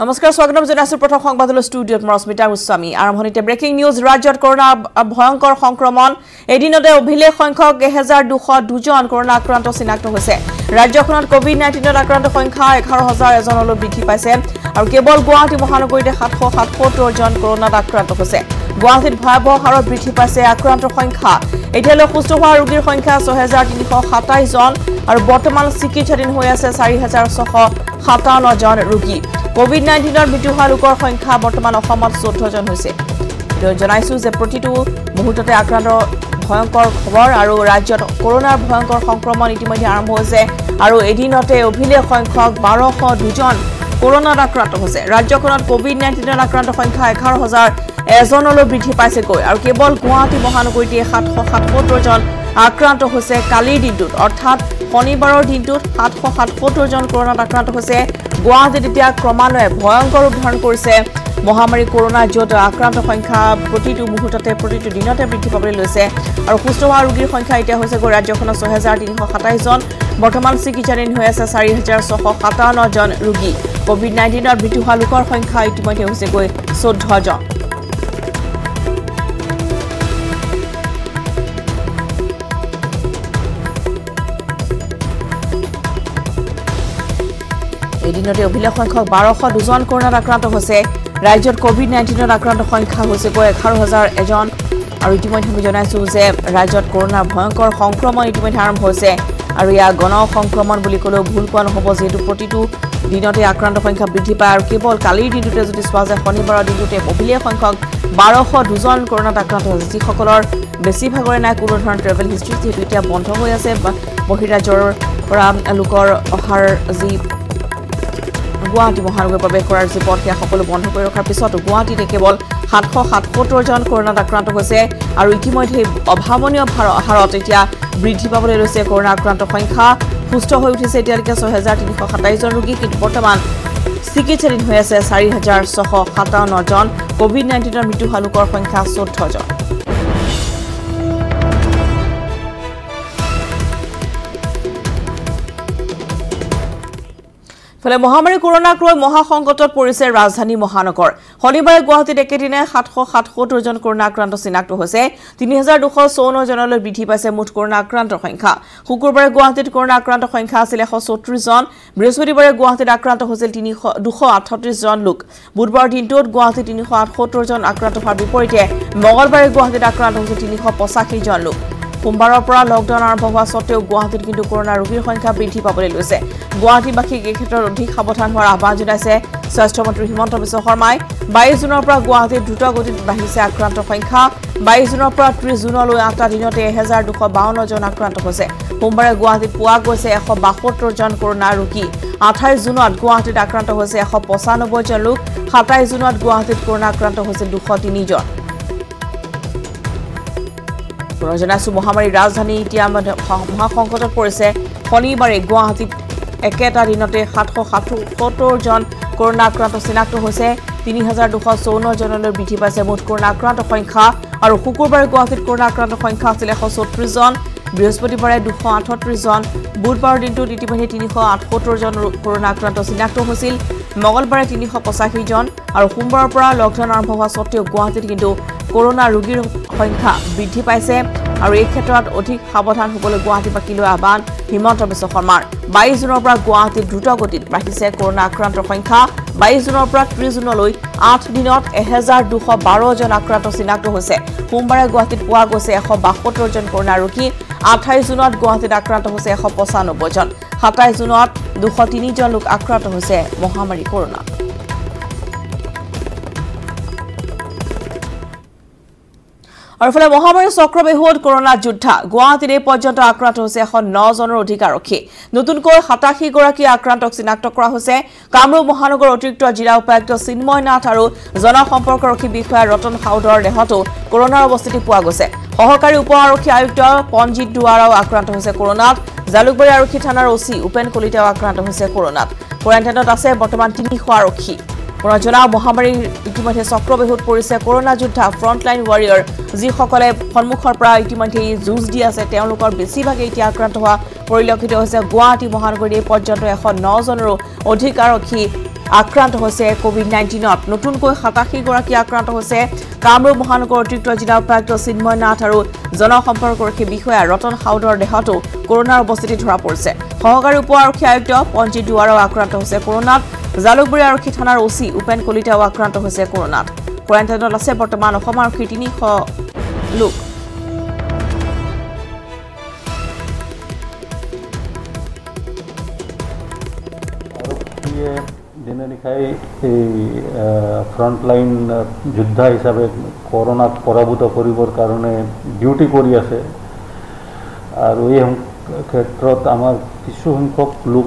নমস্কাৰ স্বাগতম জনাইছো প্ৰথম সংবাদলৈ ষ্টুডিঅ'ত মই ৰশ্মিতা গোস্বামী। আৰম্ভণিতে ব্ৰেকিং নিউজ ৰাজ্যত কৰোণা ভয়ংকৰ সংক্ৰমণ। এদিনতে অভিলেখ সংখ্যক এহেজাৰ দুশ দুজন কৰোণা আক্ৰান্ত চিনাক্ত হৈছে। ৰাজ্যখনত কভিড নাইণ্টিনত আক্ৰান্ত সংখ্যা এঘাৰ হাজাৰ এজনলৈ বৃদ্ধি পাইছে। আৰু কেৱল গুৱাহাটী মহানগৰীতে সাতশ সাতসত্তৰজন কৰোণাত আক্ৰান্ত হৈছে। গুৱাহাটীত ভয়াৱহ হাৰত বৃদ্ধি পাইছে আক্ৰান্তৰ সংখ্যা। এতিয়ালৈ সুস্থ হোৱা ৰোগীৰ সংখ্যা ছহেজাৰ তিনিশ সাতাইছজন আৰু বৰ্তমান চিকিৎসাধীন হৈ আছে চাৰি হাজাৰ ছশ সাতাৱন্নজন ৰোগী। কভিড নাইণ্টিনৰ মৃত্যু হোৱা লোকৰ সংখ্যা বৰ্তমান অসমত চৈধ্যজন হৈছে। জনাইছো যে প্ৰতিটো মুহূৰ্ততে আক্ৰান্ত ভয়ংকৰ খবৰ আৰু ৰাজ্যত কৰোণাৰ ভয়ংকৰ সংক্ৰমণ ইতিমধ্যে আৰম্ভ হৈছে আৰু এদিনতে অভিলেখ সংখ্যক বাৰশ দুজন কৰোণাত আক্ৰান্ত হৈছে। ৰাজ্যখনত কভিড নাইণ্টিনত আক্ৰান্ত সংখ্যা এঘাৰ হাজাৰ এজনলৈ বৃদ্ধি পাইছেগৈ আৰু কেৱল গুৱাহাটী মহানগৰীতে সাতশ সাতসত্তৰজন আক্ৰান্ত হৈছে কালিৰ দিনটোত। অৰ্থাৎ শনিবাৰৰ দিনটোত সাতশ সাতসত্তৰজন কৰোণাত আক্ৰান্ত হৈছে। গুৱাহাটীত এতিয়া ক্ৰমান্বয়ে ভয়ংকৰ ৰূপ ধাৰণ কৰিছে। মহামাৰী কৰোণা য'ত আক্ৰান্ত সংখ্যা প্ৰতিটো মুহূৰ্ততে প্ৰতিটো দিনতে বৃদ্ধি পাবলৈ লৈছে। আৰু সুস্থ হোৱা ৰোগীৰ সংখ্যা এতিয়া হৈছেগৈ ৰাজ্যখনত ছহেজাৰ তিনিশ সাতাইছজন বৰ্তমান চিকিৎসাধীন হৈ আছে চাৰি হাজাৰ ছশ সাতাৱন্নজন ৰোগী। কভিড নাইণ্টিনত মৃত্যু হোৱা লোকৰ সংখ্যা ইতিমধ্যে হৈছেগৈ চৈধ্যজন এদিনতে অভিলেখ সংখ্যক বাৰশ দুজন কৰোণাত আক্ৰান্ত হৈছে। ৰাজ্যত কভিড নাইণ্টিনত আক্ৰান্ত সংখ্যা হৈছেগৈ এঘাৰ হাজাৰ এজন। আৰু ইতিমধ্যে আমি জনাইছোঁ যে ৰাজ্যত কৰোণাৰ ভয়ংকৰ সংক্ৰমণ ইতিমধ্যে আৰম্ভ হৈছে। আৰু ইয়াৰ গণ সংক্ৰমণ বুলি ক'লেও ভুল কোৱা নহ'ব। যিহেতু প্ৰতিটো দিনতে আক্ৰান্ত সংখ্যা বৃদ্ধি পায় আৰু কেৱল কালিৰ দিনটোতে যদি চোৱা যায় শনিবাৰৰ দিনটোতে অভিলেখ সংখ্যক বাৰশ দুজন কৰোণাত আক্ৰান্ত হৈছে। যিসকলৰ বেছিভাগৰে নাই কোনো ধৰণৰ ট্ৰেভেল হিষ্ট্ৰী যিহেতু এতিয়া বন্ধ হৈ আছে বহিৰাজ্যৰ পৰা লোকৰ অহাৰ যি গুৱাহাটী মহানগৰ প্ৰৱেশ কৰাৰ যি পথ সেয়া সকলো বন্ধ কৰি ৰখাৰ পিছতো গুৱাহাটীতে কেৱল সাতশ সাতসত্তৰজন কৰোণাত আক্ৰান্ত হৈছে আৰু ইতিমধ্যে অভাৱনীয় হাৰত এতিয়া বৃদ্ধি পাবলৈ লৈছে কৰোণা আক্ৰান্তৰ সংখ্যা। সুস্থ হৈ উঠিছে এতিয়ালৈকে ছহেজাৰ তিনিশ সাতাইছজন ৰোগী কিন্তু বৰ্তমান চিকিৎসাধীন হৈ আছে চাৰি হাজাৰ ছশ সাতাৱন্নজন কভিড নাইণ্টিনৰ মৃত্যু হোৱা লোকৰ সংখ্যা চৈধ্যজন ইফালে মহামাৰী কৰোণাক লৈ মহাসংকটত পৰিছে ৰাজধানী মহানগৰ। শনিবাৰে গুৱাহাটীত একেদিনাই সাতশ সাতসত্তৰজন কৰোণা আক্ৰান্ত চিনাক্ত হৈছে। তিনি হাজাৰ দুশ চৌৱন্নজনলৈ বৃদ্ধি পাইছে মুঠ কৰোণা আক্ৰান্তৰ সংখ্যা। শুকুৰবাৰে গুৱাহাটীত কৰোণা আক্ৰান্তৰ সংখ্যা আছিল এশ চৌত্ৰিছজন বৃহস্পতিবাৰে গুৱাহাটীত আক্ৰান্ত হৈছিল তিনিশ দুশ আঠত্ৰিছজন লোক। বুধবাৰৰ দিনটোত গুৱাহাটীত তিনিশ আঠসত্তৰজন আক্ৰান্ত হোৱাৰ বিপৰীতে মঙলবাৰে গুৱাহাটীত আক্ৰান্ত হৈছিল তিনিশ পঁচাশীজন লোক। সোমবাৰৰ পৰা লকডাউন আৰম্ভ হোৱা স্বত্তেও গুৱাহাটীত কিন্তু কৰোণা ৰোগীৰ সংখ্যা বৃদ্ধি পাবলৈ লৈছে। গুৱাহাটীবাসীক এই ক্ষেত্ৰত অধিক সাৱধান হোৱাৰ আহ্বান জনাইছে স্বাস্থ্যমন্ত্ৰী হিমন্ত বিশ্ব শৰ্মাই। বাইছ জুনৰ পৰা গুৱাহাটীত দ্ৰুতগতিত বাঢ়িছে আক্ৰান্তৰ সংখ্যা। বাইছ জুনৰ পৰা ত্ৰিছ জুনলৈ আঠটা দিনতে এহেজাৰ দুশ বাৱন্নজন আক্ৰান্ত হৈছে। সোমবাৰে গুৱাহাটীত পোৱা গৈছে এশ বাসত্তৰজন কৰোণা ৰোগী। আঠাইছ জুনত গুৱাহাটীত আক্ৰান্ত হৈছে এশ পঁচানব্বৈজন লোক। সাতাইছ জুনত গুৱাহাটীত কৰোণা আক্ৰান্ত হৈছে দুশ তিনিজন পুনৰ জনাইছো মহামাৰীৰ ৰাজধানী এতিয়া মহাসংকটত পৰিছে। শনিবাৰে গুৱাহাটীত একেটা দিনতে সাতশ সাতসত্তৰজন কৰোণা আক্ৰান্ত চিনাক্ত হৈছে। তিনি হাজাৰ দুশ চৌৱন্নজনলৈ বৃদ্ধি পাইছে মুঠ কৰোণা আক্ৰান্ত সংখ্যা। আৰু শুকুৰবাৰে গুৱাহাটীত কৰোণা আক্ৰান্ত সংখ্যা আছিল এশ চৌত্ৰিছজন বৃহস্পতিবাৰে দুশ আঠত্ৰিছজন। বুধবাৰৰ দিনটোত ইতিমধ্যে তিনিশ আঠসত্তৰজন কৰোণা আক্ৰান্ত চিনাক্ত হৈছিল। মঙলবাৰে তিনিশ পঁচাশীজন আৰু সোমবাৰৰ পৰা লকডাউন আৰম্ভ হোৱা স্বত্তেও গুৱাহাটীত কিন্তু কৰোণা ৰোগীৰ সংখ্যা বৃদ্ধি পাইছে আৰু এই ক্ষেত্ৰত অধিক সাৱধান হ'বলৈ গুৱাহাটীবাসীলৈ আহ্বান হিমন্ত বিশ্ব শৰ্মাৰ। বাইছ জুনৰ পৰা গুৱাহাটীত দ্ৰুতগতিত বাঢ়িছে কৰোণা আক্ৰান্তৰ সংখ্যা। বাইছ জুনৰ পৰা ত্ৰিছ জুনলৈ আঠ দিনত এহেজাৰ দুশ বাৰজন আক্ৰান্ত চিনাক্ত হৈছে। সোমবাৰে গুৱাহাটীত পোৱা গৈছে এশ বাসত্তৰজন কৰোণা ৰোগী। আঠাইছ জুনত গুৱাহাটীত আক্ৰান্ত হৈছে এশ পঁচানব্বৈজন সাতাইছ জুনত দুশ তিনিজন লোক আক্ৰান্ত হৈছে মহামাৰী কৰোণা আৰু ইফালে মহামাৰী চক্ৰবেহুত কৰোণা যোদ্ধা এই পৰ্যন্ত আক্ৰান্ত হৈছে এশ নজনৰ অধিক আৰক্ষী। নতুনকৈ সাতাশীগৰাকী আক্ৰান্তক চিনাক্ত কৰা হৈছে। কামৰূপ মহানগৰ অতিৰিক্ত জিলা উপায়ুক্ত চিন্ময় নাথ আৰু জনসম্পৰ্কৰক্ষী বিষয়া ৰতন সাউদৰ দেহতো কৰোণাৰ অৱস্থিতি পোৱা গৈছে। সহকাৰী উপ আৰক্ষী আয়ুক্ত পঞ্জিত দুৱাৰাও আক্ৰান্ত হৈছে কৰোণাত। জালুকবাৰী আৰক্ষী থানাৰ অচি উপেন কলিতাও আক্ৰান্ত হৈছে কৰোণাত। কোৱাৰেণ্টাইনত আছে বৰ্তমান তিনিশ আৰক্ষী। পুনৰ জনাওঁ মহামাৰীৰ ইতিমধ্যে চক্ৰবেহুত পৰিছে কৰোণা যোদ্ধা ফ্ৰণ্টলাইন ৱাৰিয়ৰ যিসকলে সন্মুখৰ পৰা ইতিমধ্যে যুঁজ দি আছে তেওঁলোকৰ বেছিভাগে এতিয়া আক্ৰান্ত হোৱা পৰিলক্ষিত হৈছে। গুৱাহাটী মহানগৰীত পৰ্যন্ত এশ নজনৰো অধিক আৰক্ষী আক্ৰান্ত হৈছে কভিড নাইণ্টিনত নতুনকৈ সাতাশীগৰাকী আক্ৰান্ত হৈছে। কামৰূপ মহানগৰ অতিৰিক্ত জিলা উপায়ুক্ত চিন্ময় নাথ আৰু জনসম্পৰ্কৰক্ষী বিষয়া ৰতন সাউদৰ দেহতো কৰোণাৰ উপস্থিতি ধৰা পৰিছে। সহকাৰী উপ আৰক্ষী আয়ুক্ত পঞ্জিত দুৱাৰাও আক্ৰান্ত হৈছে। কৰোণাত জালুকবাৰী আৰক্ষী থানাৰ অ চি উপেন কলিতাও আক্ৰান্ত হৈছে কৰোণাত। কোৱাৰেণ্টাইনত আছে বৰ্তমান অসম আৰক্ষীৰ তিনিশ লোক। দিনে নিশাই এই ফ্ৰণ্টলাইন যোদ্ধা হিচাপে কৰোণাক পৰাভূত কৰিবৰ কাৰণে ডিউটি কৰি আছে। আৰু এই ক্ষেত্ৰত আমাৰ কিছু সংখ্যক লোক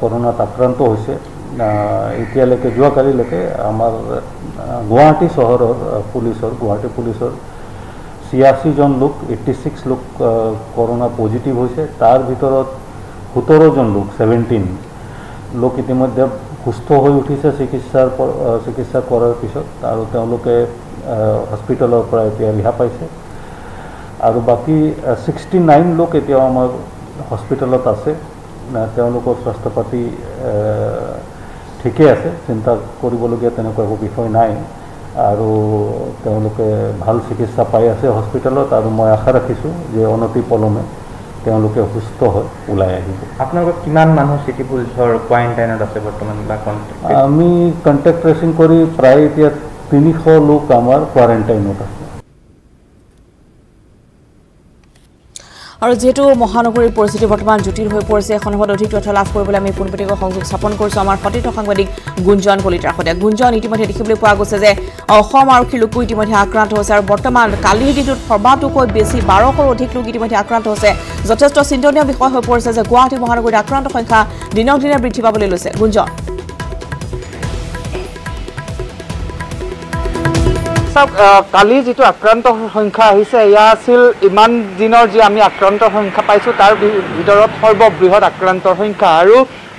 কৰোণাত আক্ৰান্ত হৈছে। এতিয়ালৈকে যোৱাকালিলৈকে আমাৰ গুৱাহাটী চহৰৰ পুলিচৰ গুৱাহাটী পুলিচৰ ছিয়াশীজন লোক এইট্টি ছিক্স লোক কৰোণা পজিটিভ হৈছে। তাৰ ভিতৰত সোতৰজন লোক ছেভেণ্টিন লোক ইতিমধ্যে সুস্থ হৈ উঠিছে চিকিৎসাৰ চিকিৎসা কৰাৰ পিছত আৰু তেওঁলোকে হস্পিটেলৰ পৰা এতিয়া ৰিহা পাইছে। আৰু বাকী ছিক্সটি নাইন লোক এতিয়াও আমাৰ হস্পিটেলত আছে। তেওঁলোকৰ স্বাস্থ্য পাতি আহ, ঠিকে আছে চিন্তা কৰিবলগীয়া তেনেকুৱা একো বিষয় নাই। আৰু তেওঁলোকে ভাল চিকিৎসা পাই আছে হস্পিটেলত আৰু মই আশা ৰাখিছোঁ যে অনতি পলমে তেওঁলোকে সুস্থ হৈ ওলাই আহিব। আপোনালোকৰ কিমান মানুহ চিটি পুলিচৰ কোৱাৰেণ্টাইনত আছে বৰ্তমান বা আমি কণ্টেক্ট ট্ৰেচিং কৰি প্ৰায় এতিয়া তিনিশ লোক আমাৰ কোৱাৰেণ্টাইনত আছে। আৰু যিহেতু মহানগৰীৰ পৰিস্থিতি বৰ্তমান জটিল হৈ পৰিছে এই সন্দৰ্ভত অধিক তথ্য লাভ কৰিবলৈ আমি পোনপটীয়াকৈ সংযোগ স্থাপন কৰিছোঁ। আমাৰ সতীৰ্থ সাংবাদিক গুঞ্জন কলিতাৰ সৈতে। গুঞ্জন ইতিমধ্যে দেখিবলৈ পোৱা গৈছে যে অসম আৰক্ষীৰ লোকো ইতিমধ্যে আক্ৰান্ত হৈছে আৰু বৰ্তমান কালিৰ দিনটোত সৰ্বাতোকৈ বেছি বাৰশৰো অধিক লোক ইতিমধ্যে আক্ৰান্ত হৈছে। যথেষ্ট চিন্তনীয় বিষয় হৈ পৰিছে যে গুৱাহাটী মহানগৰীত আক্ৰান্ত সংখ্যা দিনক দিনে বৃদ্ধি পাবলৈ লৈছে। গুঞ্জন। চাওক কালি যিটো আক্ৰান্ত সংখ্যা আহিছে এয়া আছিল ইমান দিনৰ যি আমি আক্ৰান্তৰ সংখ্যা পাইছোঁ তাৰ ভিতৰত সৰ্ববৃহৎ আক্ৰান্তৰ সংখ্যা। আৰু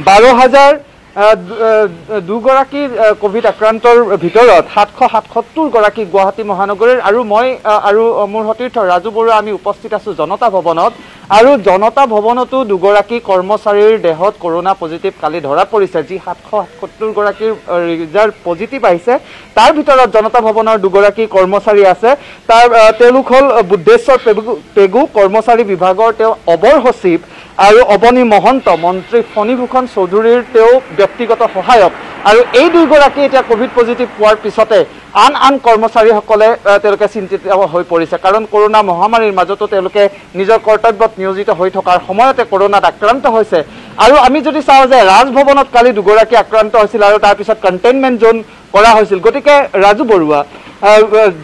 বাৰ হাজাৰ দুগৰাকী ক'ভিড আক্ৰান্তৰ ভিতৰত সাতশ সাতসত্তৰগৰাকী গুৱাহাটী মহানগৰীৰ আৰু মই আৰু মোৰ সতীৰ্থ ৰাজু বৰুৱা আমি উপস্থিত আছোঁ জনতা ভৱনত। আৰু জনতা ভৱনতো দুগৰাকী কৰ্মচাৰীৰ দেহত কৰোণা পজিটিভ কালি ধৰা পৰিছে। যি সাতশ সাতসত্তৰগৰাকীৰ ৰিজাল্ট পজিটিভ আহিছে। তাৰ ভিতৰত জনতা ভৱনৰ দুগৰাকী কৰ্মচাৰী আছে। তাৰ তেওঁলোক হ'ল বুদ্ধেশ্বৰ পেগু পেগু কৰ্মচাৰী বিভাগৰ তেওঁ অবৰ সচিব। আৰু অৱনী মহন্ত মন্ত্ৰী ফণীভূষণ চৌধুৰীৰ তেওঁ ব্যক্তিগত সহায়ক। আৰু এই দুয়োগৰাকী এতিয়া ক'ভিড পজিটিভ পোৱাৰ পিছতে আন আন কৰ্মচাৰীসকলে তেওঁলোকে চিন্তিত হৈ পৰিছে। কাৰণ কৰোণা মহামাৰীৰ মাজতো তেওঁলোকে নিজৰ কৰ্তব্যত নিয়োজিত হৈ থকাৰ সময়তে কৰোণাত আক্ৰান্ত হৈছে। আৰু আমি যদি চাওঁ যে ৰাজভৱনত কালি দুগৰাকী আক্ৰান্ত হৈছিল আৰু তাৰপিছত কণ্টেইনমেণ্ট জ'ন কৰা হৈছিল। গতিকে ৰাজু বৰুৱা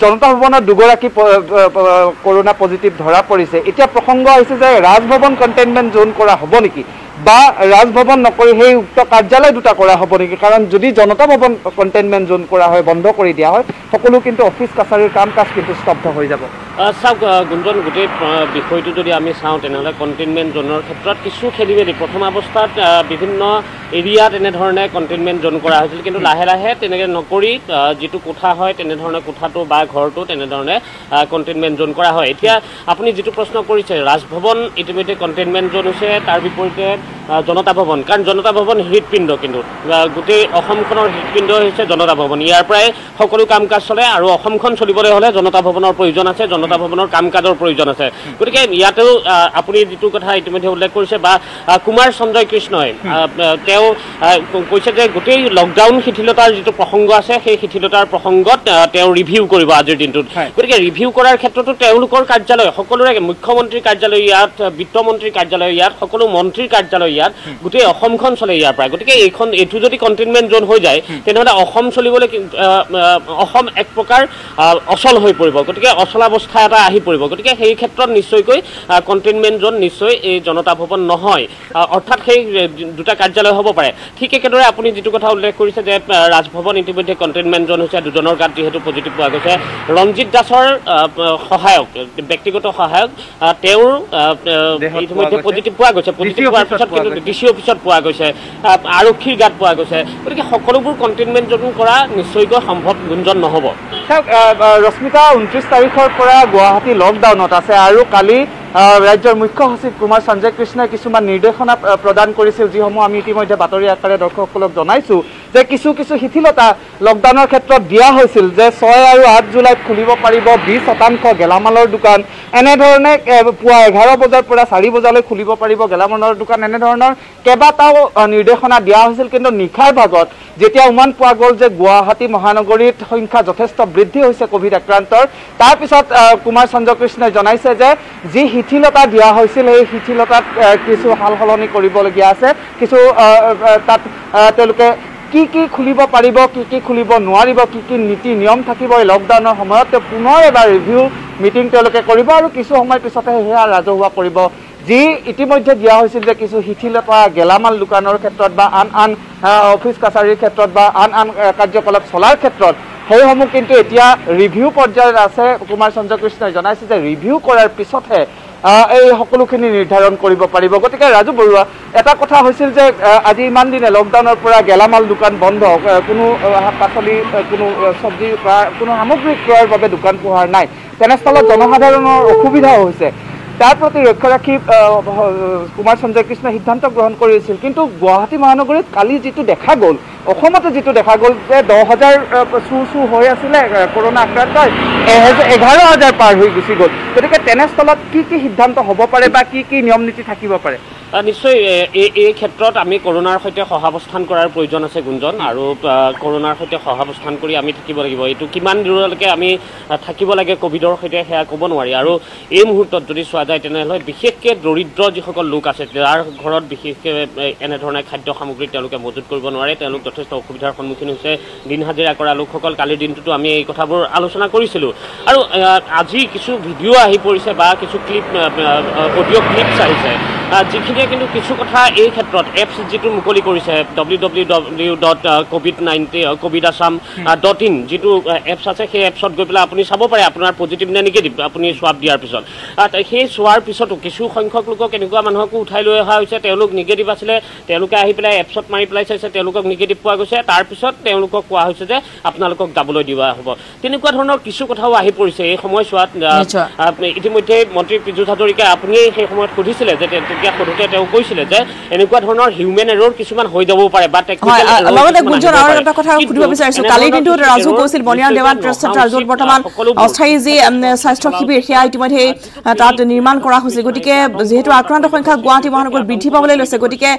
জনতা ভৱনত দুগৰাকী কৰোণা পজিটিভ ধৰা পৰিছে। এতিয়া প্ৰসংগ হৈছে যে ৰাজভৱন কণ্টেইনমেণ্ট জ'ন কৰা হ'ব নেকি? বা ৰাজভৱন নকৰি সেই উক্ত কাৰ্যালয় দুটা কৰা হ'ব নেকি? কাৰণ যদি জনতা ভৱন কণ্টেইনমেণ্ট জ'ন কৰা হয় বন্ধ কৰি দিয়া হয় সকলো কিন্তু অফিচ কাছাৰীৰ কাম কাজ কিন্তু স্তব্ধ হৈ যাব। চাওক গুঞ্জন গোটেই বিষয়টো যদি আমি চাওঁ তেনেহ'লে কণ্টেইনমেণ্ট জ'নৰ ক্ষেত্ৰত কিছু খেলি মেলি প্ৰথম অৱস্থাত বিভিন্ন এৰিয়াত এনেধৰণে কণ্টেইনমেণ্ট জ'ন কৰা হৈছিল। কিন্তু লাহে লাহে তেনেকৈ নকৰি যিটো কোঠা হয় তেনেধৰণে কোঠাটো বা ঘৰটো তেনেধৰণে কণ্টেইনমেণ্ট জ'ন কৰা হয়। এতিয়া আপুনি যিটো প্ৰশ্ন কৰিছে ৰাজভৱন ইতিমধ্যে কণ্টেইনমেণ্ট জ'ন হৈছে তাৰ বিপৰীতে জনতা ভৱন। কাৰণ জনতা ভৱন হৃদপিণ্ড কিন্তু। গোটেই অসমখনৰ হৃদপিণ্ড হৈছে জনতা ভৱন। ইয়াৰ পৰাই সকলো কাম কাজ চলে আৰু অসমখন চলিবলৈ হ'লে জনতা ভৱনৰ প্ৰয়োজন আছে জনতা ভৱনৰ কাম কাজৰ প্ৰয়োজন আছে। গতিকে ইয়াতেও আপুনি যিটো কথা ইতিমধ্যে উল্লেখ কৰিছে বা কুমাৰ চন্দ্ৰই কৃষ্ণই তেওঁ কৈছে যে গোটেই লকডাউন শিথিলতাৰ যিটো প্ৰসংগ আছে সেই শিথিলতাৰ প্ৰসংগত তেওঁ ৰিভিউ কৰিব আজিৰ দিনটোত। গতিকে ৰিভিউ কৰাৰ ক্ষেত্ৰতো তেওঁলোকৰ কাৰ্যালয় সকলোৰে মুখ্যমন্ত্ৰীৰ কাৰ্যালয় ইয়াত বিত্তমন্ত্ৰীৰ কাৰ্যালয় ইয়াত সকলো মন্ত্ৰীৰ কাৰ্যালয় ইয়াত গোটেই অসমখন চলে ইয়াৰ পৰা গতিকে এইখন এইটো যদি কণ্টেইনমেণ্ট জ'ন হৈ যায় তেনেহ'লে অসম চলিবলৈ অসম এক প্ৰকাৰ অচল হৈ পৰিব। গতিকে অচলাৱস্থা এটা আহি পৰিব। গতিকে সেই ক্ষেত্ৰত নিশ্চয়কৈ কণ্টেইনমেণ্ট জ'ন নিশ্চয় এই জনতা ভৱন নহয়। অৰ্থাৎ সেই দুটা কাৰ্যালয় হ'ব পাৰে। ঠিক একেদৰে আপুনি যিটো কথা উল্লেখ কৰিছে যে ৰাজভৱন ইতিমধ্যে কণ্টেইনমেণ্ট জ'ন হৈছে দুজনৰ গাত যিহেতু পজিটিভ পোৱা গৈছে। ৰঞ্জিত দাসৰ সহায়ক ব্যক্তিগত সহায়ক তেওঁৰ ইতিমধ্যে। পজিটিভ পোৱা গৈছে। পজিটিভ পোৱাৰ পিছত কিন্তু। ডি চি অফিচত পোৱা গৈছে আৰক্ষীৰ গাত পোৱা গৈছে গতিকে সকলোবোৰ কণ্টেইনমেণ্ট জ'ন কৰা নিশ্চয়কৈ সম্ভৱ গুঞ্জন নহ'ব চাওক ৰশ্মিতা ঊনত্ৰিছ তাৰিখৰ পৰা গুৱাহাটী লকডাউনত আছে আৰু কালি ৰাজ্যৰ মুখ্য সচিব কুমাৰ সঞ্জয় কৃষ্ণই কিছুমান নিৰ্দেশনা প্ৰদান কৰিছিল যিসমূহ আমি ইতিমধ্যে বাতৰি আকাৰে দৰ্শকসকলক জনাইছোঁ যে কিছু কিছু শিথিলতা লকডাউনৰ ক্ষেত্ৰত দিয়া হৈছিল যে ছয় আৰু আঠ জুলাইত খুলিব পাৰিব বিছ শতাংশ গেলামালৰ দোকান। এনেধৰণে পুৱা এঘাৰ বজাৰ পৰা চাৰি বজালৈ খুলিব পাৰিব গেলামালৰ দোকান। এনেধৰণৰ কেইবাটাও নিৰ্দেশনা দিয়া হৈছিল কিন্তু নিশাৰ ভাগত যেতিয়া উমান পোৱা গ'ল যে গুৱাহাটী মহানগৰীত সংখ্যা যথেষ্ট বৃদ্ধি হৈছে ক'ভিড আক্ৰান্তৰ তাৰপিছত কুমাৰ চন্দ্ৰকৃষ্ণই জনাইছে যে যি শিথিলতা দিয়া হৈছিল সেই শিথিলতাত কিছু সাল সলনি কৰিবলগীয়া আছে। কিছু তাত তেওঁলোকে কি কি খুলিব পাৰিব কি কি খুলিব নোৱাৰিব কি কি নীতি নিয়ম থাকিব এই লকডাউনৰ সময়ত তেওঁ পুনৰ এবাৰ ৰিভিউ মিটিং তেওঁলোকে কৰিব আৰু কিছু সময়ৰ পিছতে সেয়া ৰাজহুৱা কৰিব। যি ইতিমধ্যে দিয়া হৈছিল যে কিছু শিথিলতা গেলামাল দোকানৰ ক্ষেত্ৰত বা আন আন অফিচ কাছাৰীৰ ক্ষেত্ৰত বা আন আন কাৰ্যকলাপ চলাৰ ক্ষেত্ৰত সেইসমূহ কিন্তু এতিয়া ৰিভিউ পৰ্যায়ত আছে। কুমাৰ চন্দ্ৰকৃষ্ণই জনাইছে যে ৰিভিউ কৰাৰ পিছতহে এই সকলোখিনি নিৰ্ধাৰণ কৰিব পাৰিব। গতিকে ৰাজু বৰুৱা এটা কথা হৈছিল যে আজি ইমান দিনে লকডাউনৰ পৰা গেলামাল দোকান বন্ধ কোনো শাক পাচলি কোনো চব্জি কোনো সামগ্ৰী ক্ৰয়ৰ বাবে দোকান পোহাৰ নাই। তেনেস্থলত জনসাধাৰণৰ অসুবিধাও হৈছে। তাৰ প্ৰতি লক্ষ্য ৰাখি কুমাৰ চন্দ্ৰ কৃষ্ণই সিদ্ধান্ত গ্ৰহণ কৰিছিল। কিন্তু গুৱাহাটী মহানগৰীত কালি যিটো দেখা গ'ল অসমতে যিটো দেখা গ'ল যে দহ হাজাৰ আহ, চু চু হৈ আছিলে কৰোণা আক্ৰান্তৰ এহেজাৰ এঘাৰ হাজাৰ পাৰ হৈ গুচি গ'ল। গতিকে তেনেস্থলত কি কি সিদ্ধান্ত হ'ব পাৰে বা কি কি নিয়ম নীতি থাকিব পাৰে? নিশ্চয় এই এই ক্ষেত্ৰত আমি কৰোণাৰ সৈতে সহাৱস্থান কৰাৰ প্ৰয়োজন আছে গুঞ্জন আৰু কৰোণাৰ সৈতে সহাৱস্থান কৰি আমি থাকিব লাগিব। এইটো কিমান দূৰলৈকে আমি থাকিব লাগে ক'ভিডৰ সৈতে সেয়া ক'ব নোৱাৰি। আৰু এই মুহূৰ্তত যদি চোৱা যায় তেনেহ'লে বিশেষকৈ দৰিদ্ৰ যিসকল লোক আছে যাৰ ঘৰত বিশেষকৈ এনেধৰণে খাদ্য সামগ্ৰী তেওঁলোকে মজুত কৰিব নোৱাৰে তেওঁলোক যথেষ্ট অসুবিধাৰ সন্মুখীন হৈছে। দিন হাজিৰা কৰা লোকসকল কালিৰ দিনটোতো আমি এই কথাবোৰ আলোচনা কৰিছিলোঁ। আৰু আজি কিছু ভিডিঅ' আহি পৰিছে বা কিছু ক্লিপ অডিঅ' ক্লিপছ আহিছে। আহ, যিখিনিয়ে কিন্তু কিছু কথা এই ক্ষেত্ৰত এপছ যিটো মুকলি কৰিছে W W W dot COVID nineteen COVID Assam dot in যিটো এপছ আছে সেই এপছত গৈ পেলাই আপুনি চাব পাৰে আপোনাৰ পজিটিভ নে নিগেটিভ আপুনি চোৱাব দিয়াৰ পিছত। সেই চোৱাৰ পিছতো কিছু সংখ্যক লোকক এনেকুৱা মানুহকো উঠাই লৈ অহা হৈছে। তেওঁলোক নিগেটিভ আছিলে তেওঁলোকে আহি পেলাই এপছত মাৰি পেলাই চাইছে তেওঁলোকক নিগেটিভ পোৱা গৈছে। তাৰপিছত তেওঁলোকক কোৱা হৈছে যে আপোনালোকক যাবলৈ দিয়া হ'ব। তেনেকুৱা ধৰণৰ কিছু কথাও আহি পৰিছে। এই সময়ছোৱাত ইতিমধ্যে মন্ত্ৰী পীযুষ হাজৰিকাই আপুনিয়ে সেই সময়ত সুধিছিলে যে তেতিয়া সোধোতে তেওঁ কৈছিলে যে এনেকুৱা ধৰণৰ হিউমেন এৰৰ কিছুমান হৈ যাবও পাৰে বা বৰ্তমান অস্থায়ী যি স্বাস্থ্য শিবিৰ সেয়া ইতিমধ্যে তাত নিৰ্মাণ কৰা হৈছে। গতিকে যিহেতু আক্ৰান্ত সংখ্যা গুৱাহাটী মহানগৰত বৃদ্ধি পাবলৈ লৈছে গতিকে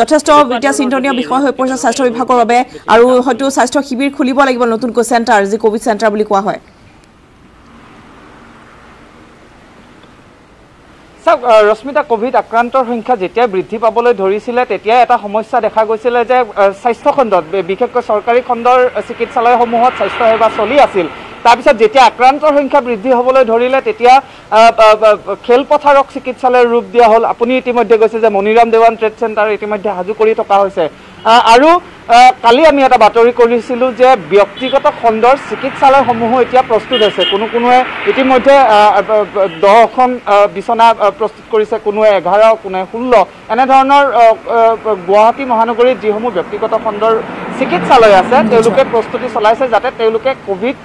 যথেষ্ট এতিয়া চিন্তনীয় বিষয় হৈ পৰিছে স্বাস্থ্য বিভাগৰ বাবে আৰু হয়তো স্বাস্থ্য শিবিৰ খুলিব লাগিব নতুনকৈ চেণ্টাৰ যি কভিড চেণ্টাৰ বুলি কোৱা হয়। চাওক ৰশ্মিতা কভিড আক্ৰান্তৰ সংখ্যা যেতিয়া বৃদ্ধি পাবলৈ ধৰিছিলে তেতিয়াই এটা সমস্যা দেখা গৈছিলে যে স্বাস্থ্য খণ্ডত বিশেষকৈ চৰকাৰী খণ্ডৰ চিকিৎসালয়সমূহত স্বাস্থ্যসেৱা চলি আছিল। তাৰপিছত যেতিয়া আক্ৰান্তৰ সংখ্যা বৃদ্ধি হ'বলৈ ধৰিলে তেতিয়া খেলপথাৰক চিকিৎসালয়ৰ ৰূপ দিয়া হ'ল। আপুনি ইতিমধ্যে কৈছে যে মণিৰাম দেৱান ট্ৰেড চেণ্টাৰ ইতিমধ্যে সাজু কৰি থকা হৈছে। আৰু কালি আমি এটা বাতৰি কৰিছিলোঁ যে ব্যক্তিগত খণ্ডৰ চিকিৎসালয়সমূহো এতিয়া প্ৰস্তুত হৈছে। কোনো কোনোৱে ইতিমধ্যে দহখন বিচনা প্ৰস্তুত কৰিছে কোনোৱে এঘাৰ কোনোৱে ষোল্ল। এনেধৰণৰ গুৱাহাটী মহানগৰীত যিসমূহ ব্যক্তিগত খণ্ডৰ চিকিৎসালয় আছে তেওঁলোকে প্ৰস্তুতি চলাইছে যাতে তেওঁলোকে ক'ভিড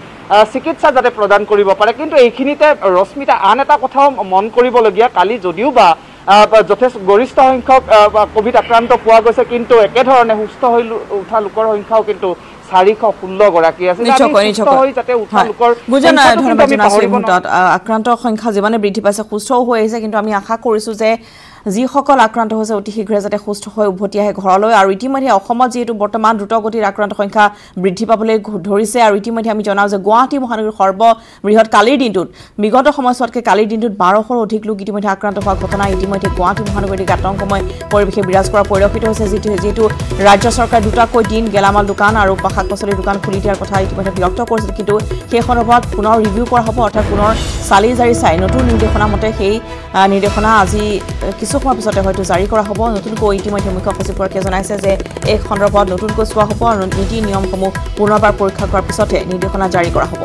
চিকিৎসা যাতে প্ৰদান কৰিব পাৰে। কিন্তু এইখিনিতে ৰশ্মিতা আন এটা কথাও মন কৰিবলগীয়া কালি যদিও বা যথেষ্ট গৰিষ্ঠ সংখ্যক ক'ভিড আক্ৰান্ত পোৱা গৈছে কিন্তু একেধৰণে সুস্থ হৈ উঠা লোকৰ সংখ্যাও কিন্তু চাৰিশ ষোল্ল গৰাকী আছে। আক্ৰান্তৰ সংখ্যা যিমানে বৃদ্ধি পাইছে সুস্থও হৈ আহিছে কিন্তু আমি আশা কৰিছোঁ যে যিসকল আক্ৰান্ত হৈছে অতি শীঘ্ৰে যাতে সুস্থ হৈ উভতি আহে ঘৰলৈ। আৰু ইতিমধ্যে অসমত যিহেতু বৰ্তমান দ্ৰুতগতিত আক্ৰান্ত সংখ্যা বৃদ্ধি পাবলৈ ধৰিছে। আৰু ইতিমধ্যে আমি জনাওঁ যে গুৱাহাটী মহানগৰীৰ সৰ্ববৃহৎ কালিৰ দিনটোত বিগত সময়ছোৱাতকৈ কালিৰ দিনটোত বাৰশৰো অধিক লোক ইতিমধ্যে আক্ৰান্ত হোৱা ঘটনা ইতিমধ্যে গুৱাহাটী মহানগৰীত আতংকময় পৰিৱেশে বিৰাজ কৰা পৰিলক্ষিত হৈছে। যিটো যিহেতু ৰাজ্য চৰকাৰে দুটাকৈ দিন গেলামাল দোকান আৰু শাক পাচলিৰ দোকান খুলি দিয়াৰ কথা ইতিমধ্যে ব্যক্ত কৰিছিল কিন্তু সেই সন্দৰ্ভত পুনৰ ৰিভিউ কৰা হ'ব অৰ্থাৎ পুনৰ চালি জাৰি চাই। নতুন নিৰ্দেশনা মতে সেই নিৰ্দেশনা আজি আহ, কিছু সময় পিছতে হয়তো জাৰি কৰা হ'ব। নতুনকৈ ইতিমধ্যে মুখ্য সচিবগৰাকীয়ে জনাইছে যে এই সন্দৰ্ভত নতুনকৈ চোৱা হ'ব আৰু নীতি নিয়মসমূহ পুনৰবাৰ পৰীক্ষা কৰাৰ পিছতহে নিৰ্দেশনা জাৰি কৰা হ'ব।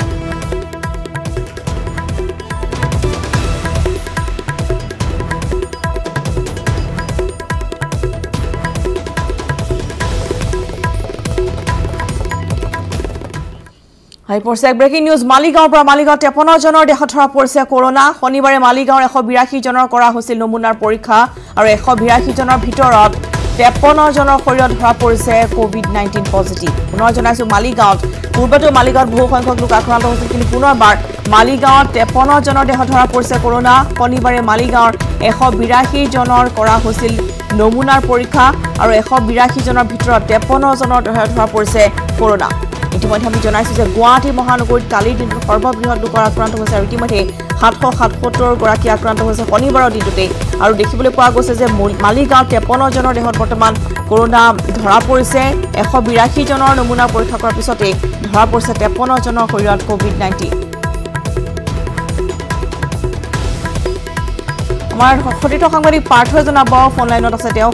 আহি পৰিছে। এক ব্ৰেকিং নিউজ মালিগাঁৱৰ পৰা মালিগাঁও তেপন্নজনৰ দেহত ধৰা পৰিছে কৰোণা শনিবাৰে মালিগাঁৱৰ এশ বিৰাশীজনৰ কৰা হৈছিল নমুনাৰ পৰীক্ষা আৰু এশ বিৰাশীজনৰ ভিতৰত তেপন্নজনৰ শৰীৰত ধৰা পৰিছে কভিড নাইণ্টিন পজিটিভ পুনৰ জনাইছোঁ মালিগাঁৱত। পূৰ্বতেও মালিগাঁৱত বহু সংখ্যক লোক আক্ৰান্ত হৈছিল কিন্তু পুনৰবাৰ মালিগাঁৱত তেপন্নজনৰ দেহত ধৰা পৰিছে কৰোণা শনিবাৰে মালিগাঁৱৰ এশ বিৰাশীজনৰ কৰা হৈছিল নমুনাৰ পৰীক্ষা আৰু এশ বিৰাশীজনৰ ভিতৰত তেপন্নজনৰ দেহত ধৰা পৰিছে কৰোণা ইতিমধ্যে আমি জনাইছোঁ যে গুৱাহাটী মহানগৰীত কালিৰ দিনটোত সৰ্ববৃহৎ লোকৰ আক্ৰান্ত হৈছে আৰু ইতিমধ্যে সাতশ সাতসত্তৰগৰাকী আক্ৰান্ত হৈছে শনিবাৰৰ দিনটোতেই আৰু দেখিবলৈ পোৱা গৈছে যে মল- মালিগাঁৱত তেপন্নজনৰ দেহত বৰ্তমান কৰোণা ধৰা পৰিছে। এশ বিৰাশীজনৰ নমুনা পৰীক্ষা কৰাৰ পিছতেই ধৰা পৰিছে তেপন্নজনৰ শৰীৰত কভিড নাইণ্টিন আমাৰ সতীৰ্থ সাংবাদিক পাৰ্থই জনাব ফোন লাইনত আছে তেওঁ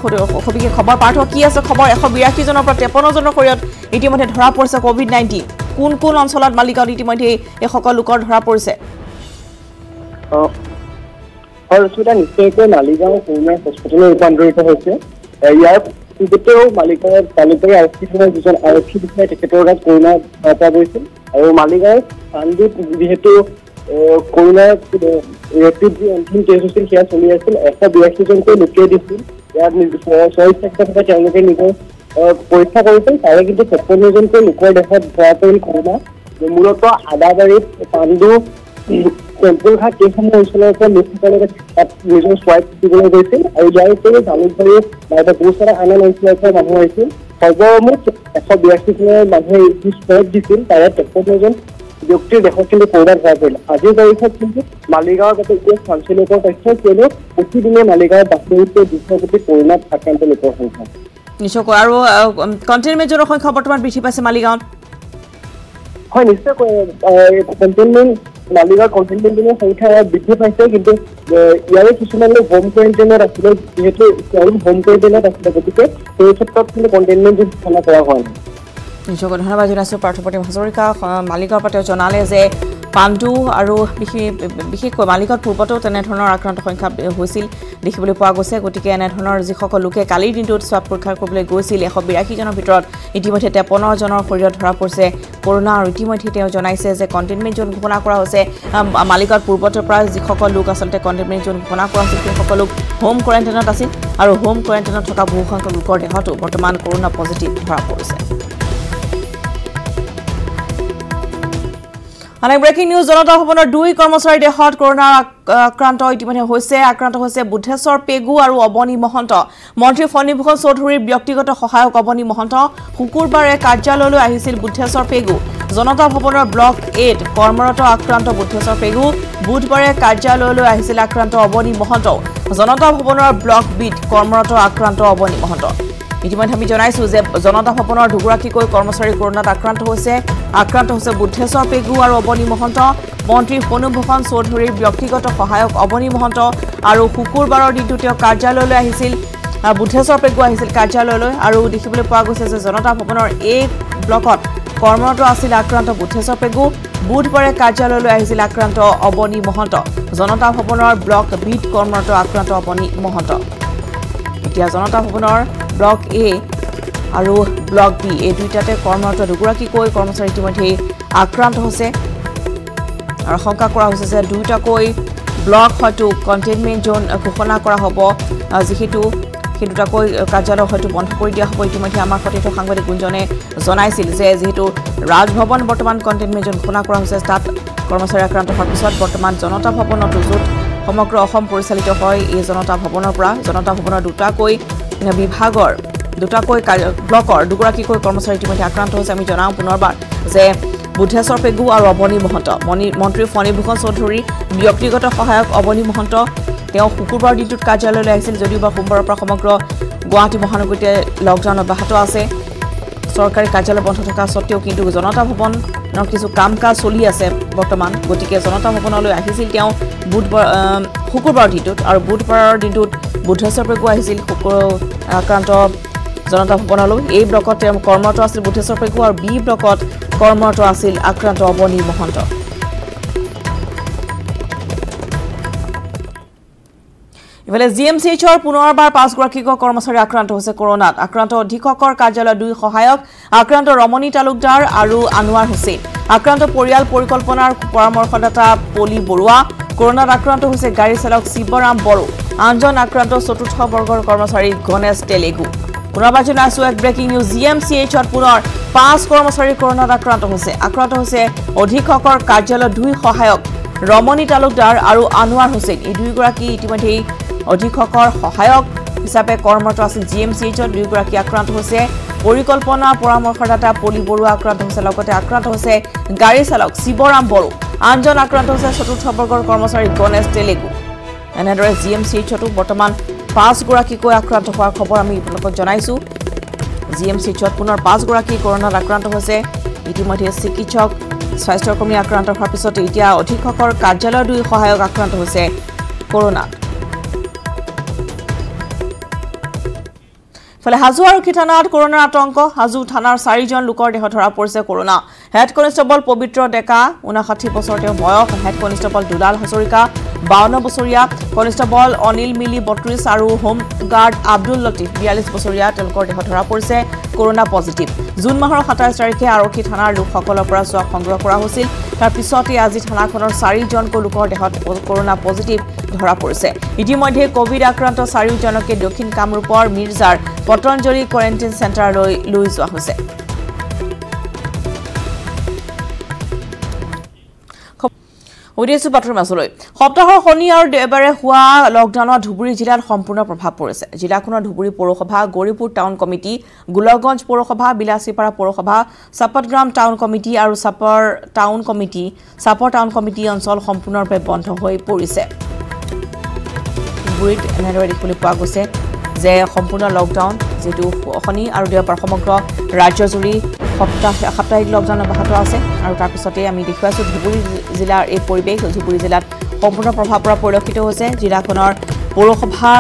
সবিশেষ খবৰ পাৰ্থ কি আছে খবৰ? এশ বিৰাশীজনৰ পৰা তেপন্নজনৰ শৰীৰত ইতিমধ্যে ধৰা পৰিছে কভিড নাইণ্টিন কোন কোন অঞ্চলত মালিগাঁৱত ইতিমধ্যে এইসকল লোকৰ ধৰা পৰিছে? হয় নিশ্চয়কৈ মালিগাঁও কৰোণা হস্পিটেললৈ ৰূপান্তৰিত হৈছে। ইয়াৰ পূৰ্বতেও মালিগাঁৱত তালুকবাৰী আৰক্ষী যিজন আৰক্ষী বিষয়া তেখেতৰ গাত কৰোণা ধৰা পৰা গৈছিল আৰু মালিগাঁৱৰ পাণ্ডুত যিহেতু কৰোণাৰ চলি আছিল এশ বিৰাশীজনকৈ লোকে দিছিল ইয়াত তেওঁলোকে নিজৰ পৰীক্ষা কৰিছিল তাৰে কিন্তু তেপন্নজনকৈ লোকৰ দেশত ধৰা পৰিল কৰোণা মূলতঃ আদাবাৰীত পাণ্ডু টেম্পুলঘাট এইসমূহ অঞ্চলৰ পৰা লোকসকলে তাত নিজৰ চোৱাইপ দিবলৈ গৈছিল আৰু ইয়াৰ উপৰিও জালুকবাৰী নাইবা গোচৰা আন আন অঞ্চলৰ পৰা মানুহ আহিছিল সৰ্বমুঠ এশ বিৰাশীজনৰ মানুহে যি চোৱাইপ দিছিল তাৰে তেপন্নজন ব্যক্তিৰ দেশত কিন্তু কৰোণা ধৰা পৰিল আজিৰ তাৰিখত কিন্তু মালিগাঁৱৰ যাতে এতিয়া চাঞ্চল্যকৰ তথ্য কিয়নো প্ৰতিদিনে মালিগাঁৱত বাতৰিতে দুশ কোটি কৰোণাত আক্ৰান্ত লোকৰ সংখ্যা নিশ্চয়কৈ আৰু কণ্টেইনমেণ্ট জনৰ সংখ্যা বৰ্তমান বৃদ্ধি পাইছে মালিগাঁৱত। হয় নিশ্চয়কৈ কণ্টেইনমেণ্ট মালিগাঁৱৰ কণ্টেইনমেণ্টৰ সংখ্যা বৃদ্ধি পাইছে কিন্তু ইয়াৰে কিছুমান লোক হোম কোৱাৰেণ্টাইনত আছিলে যিহেতু হোম কোৱাৰেণ্টাইনত আছিলে গতিকে সেই ক্ষেত্ৰত কিন্তু কণ্টেইনমেণ্ট ঘোষণা কৰা হোৱা নাই। নিশ্চয়কৈ ধন্যবাদ জনাইছোঁ পাৰ্থপ্ৰতিম হাজৰিকা মালিগাঁৱৰ পৰা তেওঁ জনালে যে পাণ্ডু আৰু বিশেষ বিশেষকৈ মালিগাঁৱত পূৰ্বতেও তেনেধৰণৰ আক্ৰান্ত সংখ্যা হৈছিল দেখিবলৈ পোৱা গৈছে। গতিকে এনেধৰণৰ যিসকল লোকে কালিৰ দিনটোত স্বাব পৰীক্ষা কৰিবলৈ গৈছিল এশ বিৰাশীজনৰ ভিতৰত ইতিমধ্যে তেপন্নজনৰ শৰীৰত ধৰা পৰিছে কৰোণা আৰু ইতিমধ্যে তেওঁ জনাইছে যে কণ্টেইনমেণ্ট জ'ন ঘোষণা কৰা হৈছে। আম, মালিগাঁৱত পূৰ্বতে পৰা যিসকল লোক আচলতে কণ্টেইনমেণ্ট জ'ন ঘোষণা কৰা হৈছিল সেইসকল লোক হোম কোৱাৰেণ্টাইনত আছিল আৰু হোম কোৱাৰেণ্টাইনত থকা বহুসংখ্যক লোকৰ দেহতো বৰ্তমান কৰোণা পজিটিভ ধৰা পৰিছে। মানে ব্ৰেকিং নিউজ জনতা ভৱনৰ দুই কৰ্মচাৰীৰ দেহত কৰোণাৰ আক- আক্ৰান্ত ইতিমধ্যে হৈছে। আক্ৰান্ত হৈছে বুদ্ধেশ্বৰ পেগু আৰু অৱনী মহন্ত। মন্ত্ৰী ফণীভূষণ চৌধুৰীৰ ব্যক্তিগত সহায়ক অৱনী মহন্ত শুকুৰবাৰে কাৰ্যালয়লৈ আহিছিল বুদ্ধেশ্বৰ পেগু। জনতা ভৱনৰ ব্লক এইট কৰ্মৰত আক্ৰান্ত বুদ্ধেশ্বৰ পেগু। বুধবাৰে কাৰ্যালয়লৈ আহিছিল আক্ৰান্ত অৱনী মহন্ত। জনতা ভৱনৰ ব্লক বিত কৰ্মৰত আক্ৰান্ত অৱনী মহন্ত। ইতিমধ্যে আমি জনাইছো যে জনতা ভৱনৰ দুগৰাকীকৈ কৰ্মচাৰী কৰোণাত আক্ৰান্ত হৈছে। আক্ৰান্ত হৈছে বুদ্ধেশ্বৰ পেগু আৰু অৱনী মহন্ত। মন্ত্ৰী ফণুভূষণ চৌধুৰীৰ ব্যক্তিগত সহায়ক অৱনী মহন্ত আৰু শুকুৰবাৰৰ দিনটো তেওঁ কাৰ্যালয়লৈ আহিছিল। আহ, বুদ্ধেশ্বৰ পেগু আহিছিল কাৰ্যালয়লৈ আৰু দেখিবলৈ পোৱা গৈছে যে জনতা ভৱনৰ এই ব্লকত কৰ্মৰত আছিল আক্ৰান্ত বুদ্ধেশ্বৰ পেগু। বুধবাৰে কাৰ্যালয়লৈ আহিছিল আক্ৰান্ত অৱনী মহন্ত। জনতা ভৱনৰ ব্লক বিত কৰ্মৰত আক্ৰান্ত অৱনী মহন্ত। এতিয়া জনতা ভৱনৰ ব্লক এ আৰু ব্লক বি এই দুয়োটাতে কৰ্মৰত দুগৰাকীকৈ কৰ্মচাৰী ইতিমধ্যেই আক্ৰান্ত হৈছে। আৰু শংকা কৰা হৈছে যে দুয়োটাকৈ ব্লক হয়তো কণ্টেইনমেণ্ট জ'ন ঘোষণা কৰা হ'ব। যিহেতু সেই দুটাকৈ কাৰ্যালয় হয়তো বন্ধ কৰি দিয়া হ'ব। ইতিমধ্যে আমাৰ সতীৰ্থ সাংবাদিক গুঞ্জনে জনাইছিল যে যিহেতু ৰাজভৱন বৰ্তমান কণ্টেইনমেণ্ট জ'ন ঘোষণা কৰা হৈছে তাত কৰ্মচাৰী আক্ৰান্ত হোৱাৰ পিছত বৰ্তমান জনতা ভৱনতো য'ত সমগ্ৰ অসম পৰিচালিত হয় এই জনতা ভৱনৰ পৰা। জনতা ভৱনৰ দুটাকৈ বিভাগৰ দুটাকৈ ব্লকৰ দুগৰাকীকৈ কৰ্মচাৰী ইতিমধ্যে আক্ৰান্ত হৈছে। আমি জনাওঁ পুনৰবাৰ যে বুদ্ধেশ্বৰ পেগু আৰু অৱনী মহন্ত মণি মন্ত্ৰী ফণীভূষণ চৌধুৰী ব্যক্তিগত সহায়ক অৱনী মহন্ত তেওঁ শুকুৰবাৰ দিনটোত কাৰ্যালয়লৈ আহিছিল। যদিও বা সোমবাৰৰ পৰা সমগ্ৰ গুৱাহাটী মহানগৰীতে লকডাউন অব্যাহত আছে। চৰকাৰী কাৰ্যালয় বন্ধ থকা স্বত্তেও কিন্তু জনতা ভৱনৰ কিছু কাম কাজ চলি আছে বৰ্তমান। গতিকে জনতা ভৱনলৈ আহিছিল তেওঁ বুধবাৰ শুকুৰবাৰৰ দিনটোত আৰু বুধবাৰৰ দিনটোত বুদ্ধেশ্বৰ পেগু আহিছিল। শুকুৰ আক্ৰান্ত জনতা ভৱনলৈ এই ব্লকত তেওঁ কৰ্মৰত আছিল বুদ্ধেশ্বৰ পেগু আৰু বি ব্লকত কৰ্মৰত আছিল আক্ৰান্ত অৱনী মহন্ত। ইফালে জি এম চি এইচৰ পুনৰবাৰ পাঁচগৰাকীকৈ কৰ্মচাৰী আক্ৰান্ত হৈছে কৰোণাত। আক্ৰান্ত অধীক্ষকৰ কাৰ্যালয়ৰ দুই সহায়ক আক্ৰান্ত ৰমণী তালুকদাৰ আৰু আনোৱাৰ হুছেইন আক্ৰান্ত পৰিয়াল পৰিকল্পনাৰ পৰামৰ্শদাতা পলি বৰুৱা। কৰোণাত আক্ৰান্ত হৈছে গাড়ী চালক শিৱৰাম বড়ো। আনজন আক্ৰান্ত চতুৰ্থ বৰ্গৰ কৰ্মচাৰী গণেশ তেলেগু। পুনৰবাৰ জনাইছোঁ এক breaking news G M C এইচত পুনৰ পাঁচ কৰ্মচাৰী কৰোণাত আক্ৰান্ত হৈছে। আক্ৰান্ত হৈছে অধীক্ষকৰ কাৰ্যালয়ৰ দুই সহায়ক ৰমনী তালুকদাৰ আৰু আনোৱাৰ হুছেইন এই দুয়োগৰাকী ইতিমধ্যেই অধীক্ষকৰ সহায়ক হিচাপে কৰ্মৰত আছিল জি এম চি এইচত দুয়োগৰাকী আক্ৰান্ত হৈছে। পৰিকল্পনা পৰামৰ্শদাতা পলি বৰুৱা আক্ৰান্ত হৈছে লগতে আক্ৰান্ত হৈছে গাড়ী চালক শিৱৰাম বড়ো। আনজন আক্ৰান্ত হৈছে চতুৰ্থ বৰ্গৰ কৰ্মচাৰী গণেশ তেলেগু। এনেদৰে জি এম চি এইচতো বৰ্তমান পাঁচগৰাকীকৈ আক্ৰান্ত হোৱাৰ খবৰ আমি আপোনালোকক জনাইছোঁ। জি এম চি এইচত পুনৰ পাঁচগৰাকী কৰোণাত আক্ৰান্ত হৈছে। ইতিমধ্যে চিকিৎসক স্বাস্থ্যকৰ্মী আক্ৰান্ত হোৱাৰ পিছতে এতিয়া অধীক্ষকৰ কাৰ্যালয়ৰ দুই সহায়ক আক্ৰান্ত হৈছে কৰোণাত ইফালে হাজো আৰক্ষী থানাত কৰোণাৰ আতংক। হাজো থানাৰ চাৰিজন লোকৰ দেহত ধৰা পৰিছে কৰোণা। হেড কনিষ্টেবল পবিত্ৰ ডেকা ঊনষাঠি বছৰ তেওঁ বয়স হেড কনিষ্টেবল দুলাল হাজৰিকা বাৱন্ন বছৰীয়া কনিষ্টেবল অনিল মিলি বত্ৰিছ আৰু হোমগাৰ্ড আব্দুল লতিফ বিয়াল্লিছ বছৰীয়া তেওঁলোকৰ দেহত ধৰা পৰিছে কৰোণা পজিটিভ। জুন মাহৰ সাতাইছ তাৰিখে আৰক্ষী থানাৰ লোকসকলৰ পৰা চোৱা সংগ্ৰহ কৰা হৈছিল। তাৰ পিছতে আজি থানাখনৰ চাৰিজনকৈ লোকৰ দেহত কৰোণা পজিটিভ ধৰা পৰিছে। ইতিমধ্যে কভিড আক্ৰান্ত চাৰিওজনকে দক্ষিণ কামৰূপৰ মিৰ্জাৰ পতঞ্জলি কোৱাৰেণ্টাইন চেণ্টাৰলৈ লৈ যোৱা হৈছে। উদ্দেশ্য বাতৰি মাছলৈ সপ্তাহৰ শনি আৰু দেওবাৰে হোৱা লকডাউনত ধুবুৰী জিলাত সম্পূৰ্ণ প্ৰভাৱ পৰিছে। জিলাখনৰ ধুবুৰী পৌৰসভা গৌৰীপুৰ টাউন কমিটি গোলকগঞ্জ পৌৰসভা বিলাচীপাৰা পৌৰসভা চাপতগ্ৰাম টাউন কমিটি আৰু Chapar town committee Chapar town committee অঞ্চল সম্পূৰ্ণৰূপে বন্ধ হৈ পৰিছে। ধুবুৰীত এনেদৰে দেখিবলৈ পোৱা গৈছে যে সম্পূৰ্ণ লকডাউন যিটো শনি আৰু দেওবাৰ সমগ্ৰ ৰাজ্যজুৰি সপ্তাহ সাপ্তাহিক লকডাউন অব্যাহত আছে আৰু তাৰপিছতে আমি দেখুৱাইছোঁ ধুবুৰী জিলাৰ এই পৰিৱেশ। ধুবুৰী জিলাত সম্পূৰ্ণ প্ৰভাৱ পৰা পৰিলক্ষিত হৈছে। জিলাখনৰ পৌৰসভা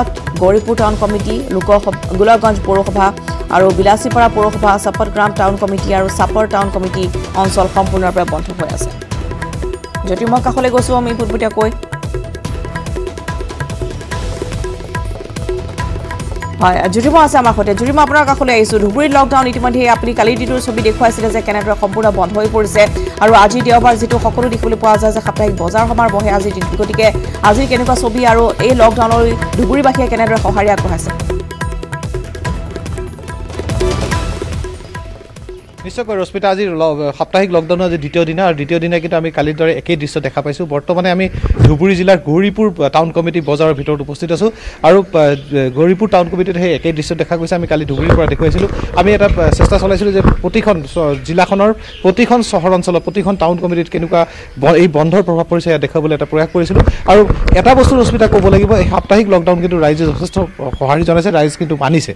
গৌৰীপুৰ টাউন কমিটি লোকসভা গোলাগঞ্জ পৌৰসভা আৰু বিলাচীপাৰা পৌৰসভা চাপতগ্ৰাম টাউন কমিটি আৰু চাপৰ টাউন কমিটি অঞ্চল সম্পূৰ্ণৰূপে বন্ধ হৈ আছে। যদি মই কাষলৈ গৈছোঁ আমি পোনপটীয়াকৈ হয়। জুৰিমা আছে আমাৰ সৈতে। জুৰিমা আপোনাৰ কাষলৈ আহিছোঁ। ধুবুৰীত লকডাউন ইতিমধ্যে আপুনি কালিৰ দিনটোৰ ছবি দেখুৱাইছিলে যে কেনেদৰে সম্পূৰ্ণ বন্ধ হৈ পৰিছে। আৰু আজি দেওবাৰ যিটো সকলো দেখিবলৈ পোৱা যায় যে সাপ্তাহিক বজাৰ সমাৰ বহে আজিৰ দিনটো। গতিকে আজিৰ কেনেকুৱা ছবি আৰু এই লকডাউনৰ ধুবুৰীবাসীয়ে কেনেদৰে সঁহাৰি আগবঢ়াইছে? নিশ্চয়কৈ ৰশ্মিতা আজি সাপ্তাহিক লকডাউনৰ আজি দ্বিতীয় দিনা আৰু দ্বিতীয় দিনা কিন্তু আমি কালিৰ দৰে একেই দৃশ্য দেখা পাইছোঁ। বৰ্তমানে আমি ধুবুৰী জিলাৰ গৌৰীপুৰ টাউন কমিটি বজাৰৰ ভিতৰত উপস্থিত আছোঁ। আৰু গৌৰীপুৰ টাউন কমিটিত সেই একেই দৃশ্য দেখা গৈছে আমি কালি ধুবুৰীৰ পৰা দেখুৱাইছিলোঁ। আমি এটা চেষ্টা চলাইছিলোঁ যে প্ৰতিখন জিলাখনৰ প্ৰতিখন চহৰ অঞ্চলত প্ৰতিখন টাউন কমিটিত কেনেকুৱা এই বন্ধৰ প্ৰভাৱ পৰিছে ইয়াত দেখুৱাবলৈ এটা প্ৰয়াস কৰিছিলোঁ। আৰু এটা বস্তু ৰশ্মিতা ক'ব লাগিব এই সাপ্তাহিক লকডাউন কিন্তু ৰাইজে যথেষ্ট সঁহাৰি জনাইছে ৰাইজ কিন্তু মানিছে।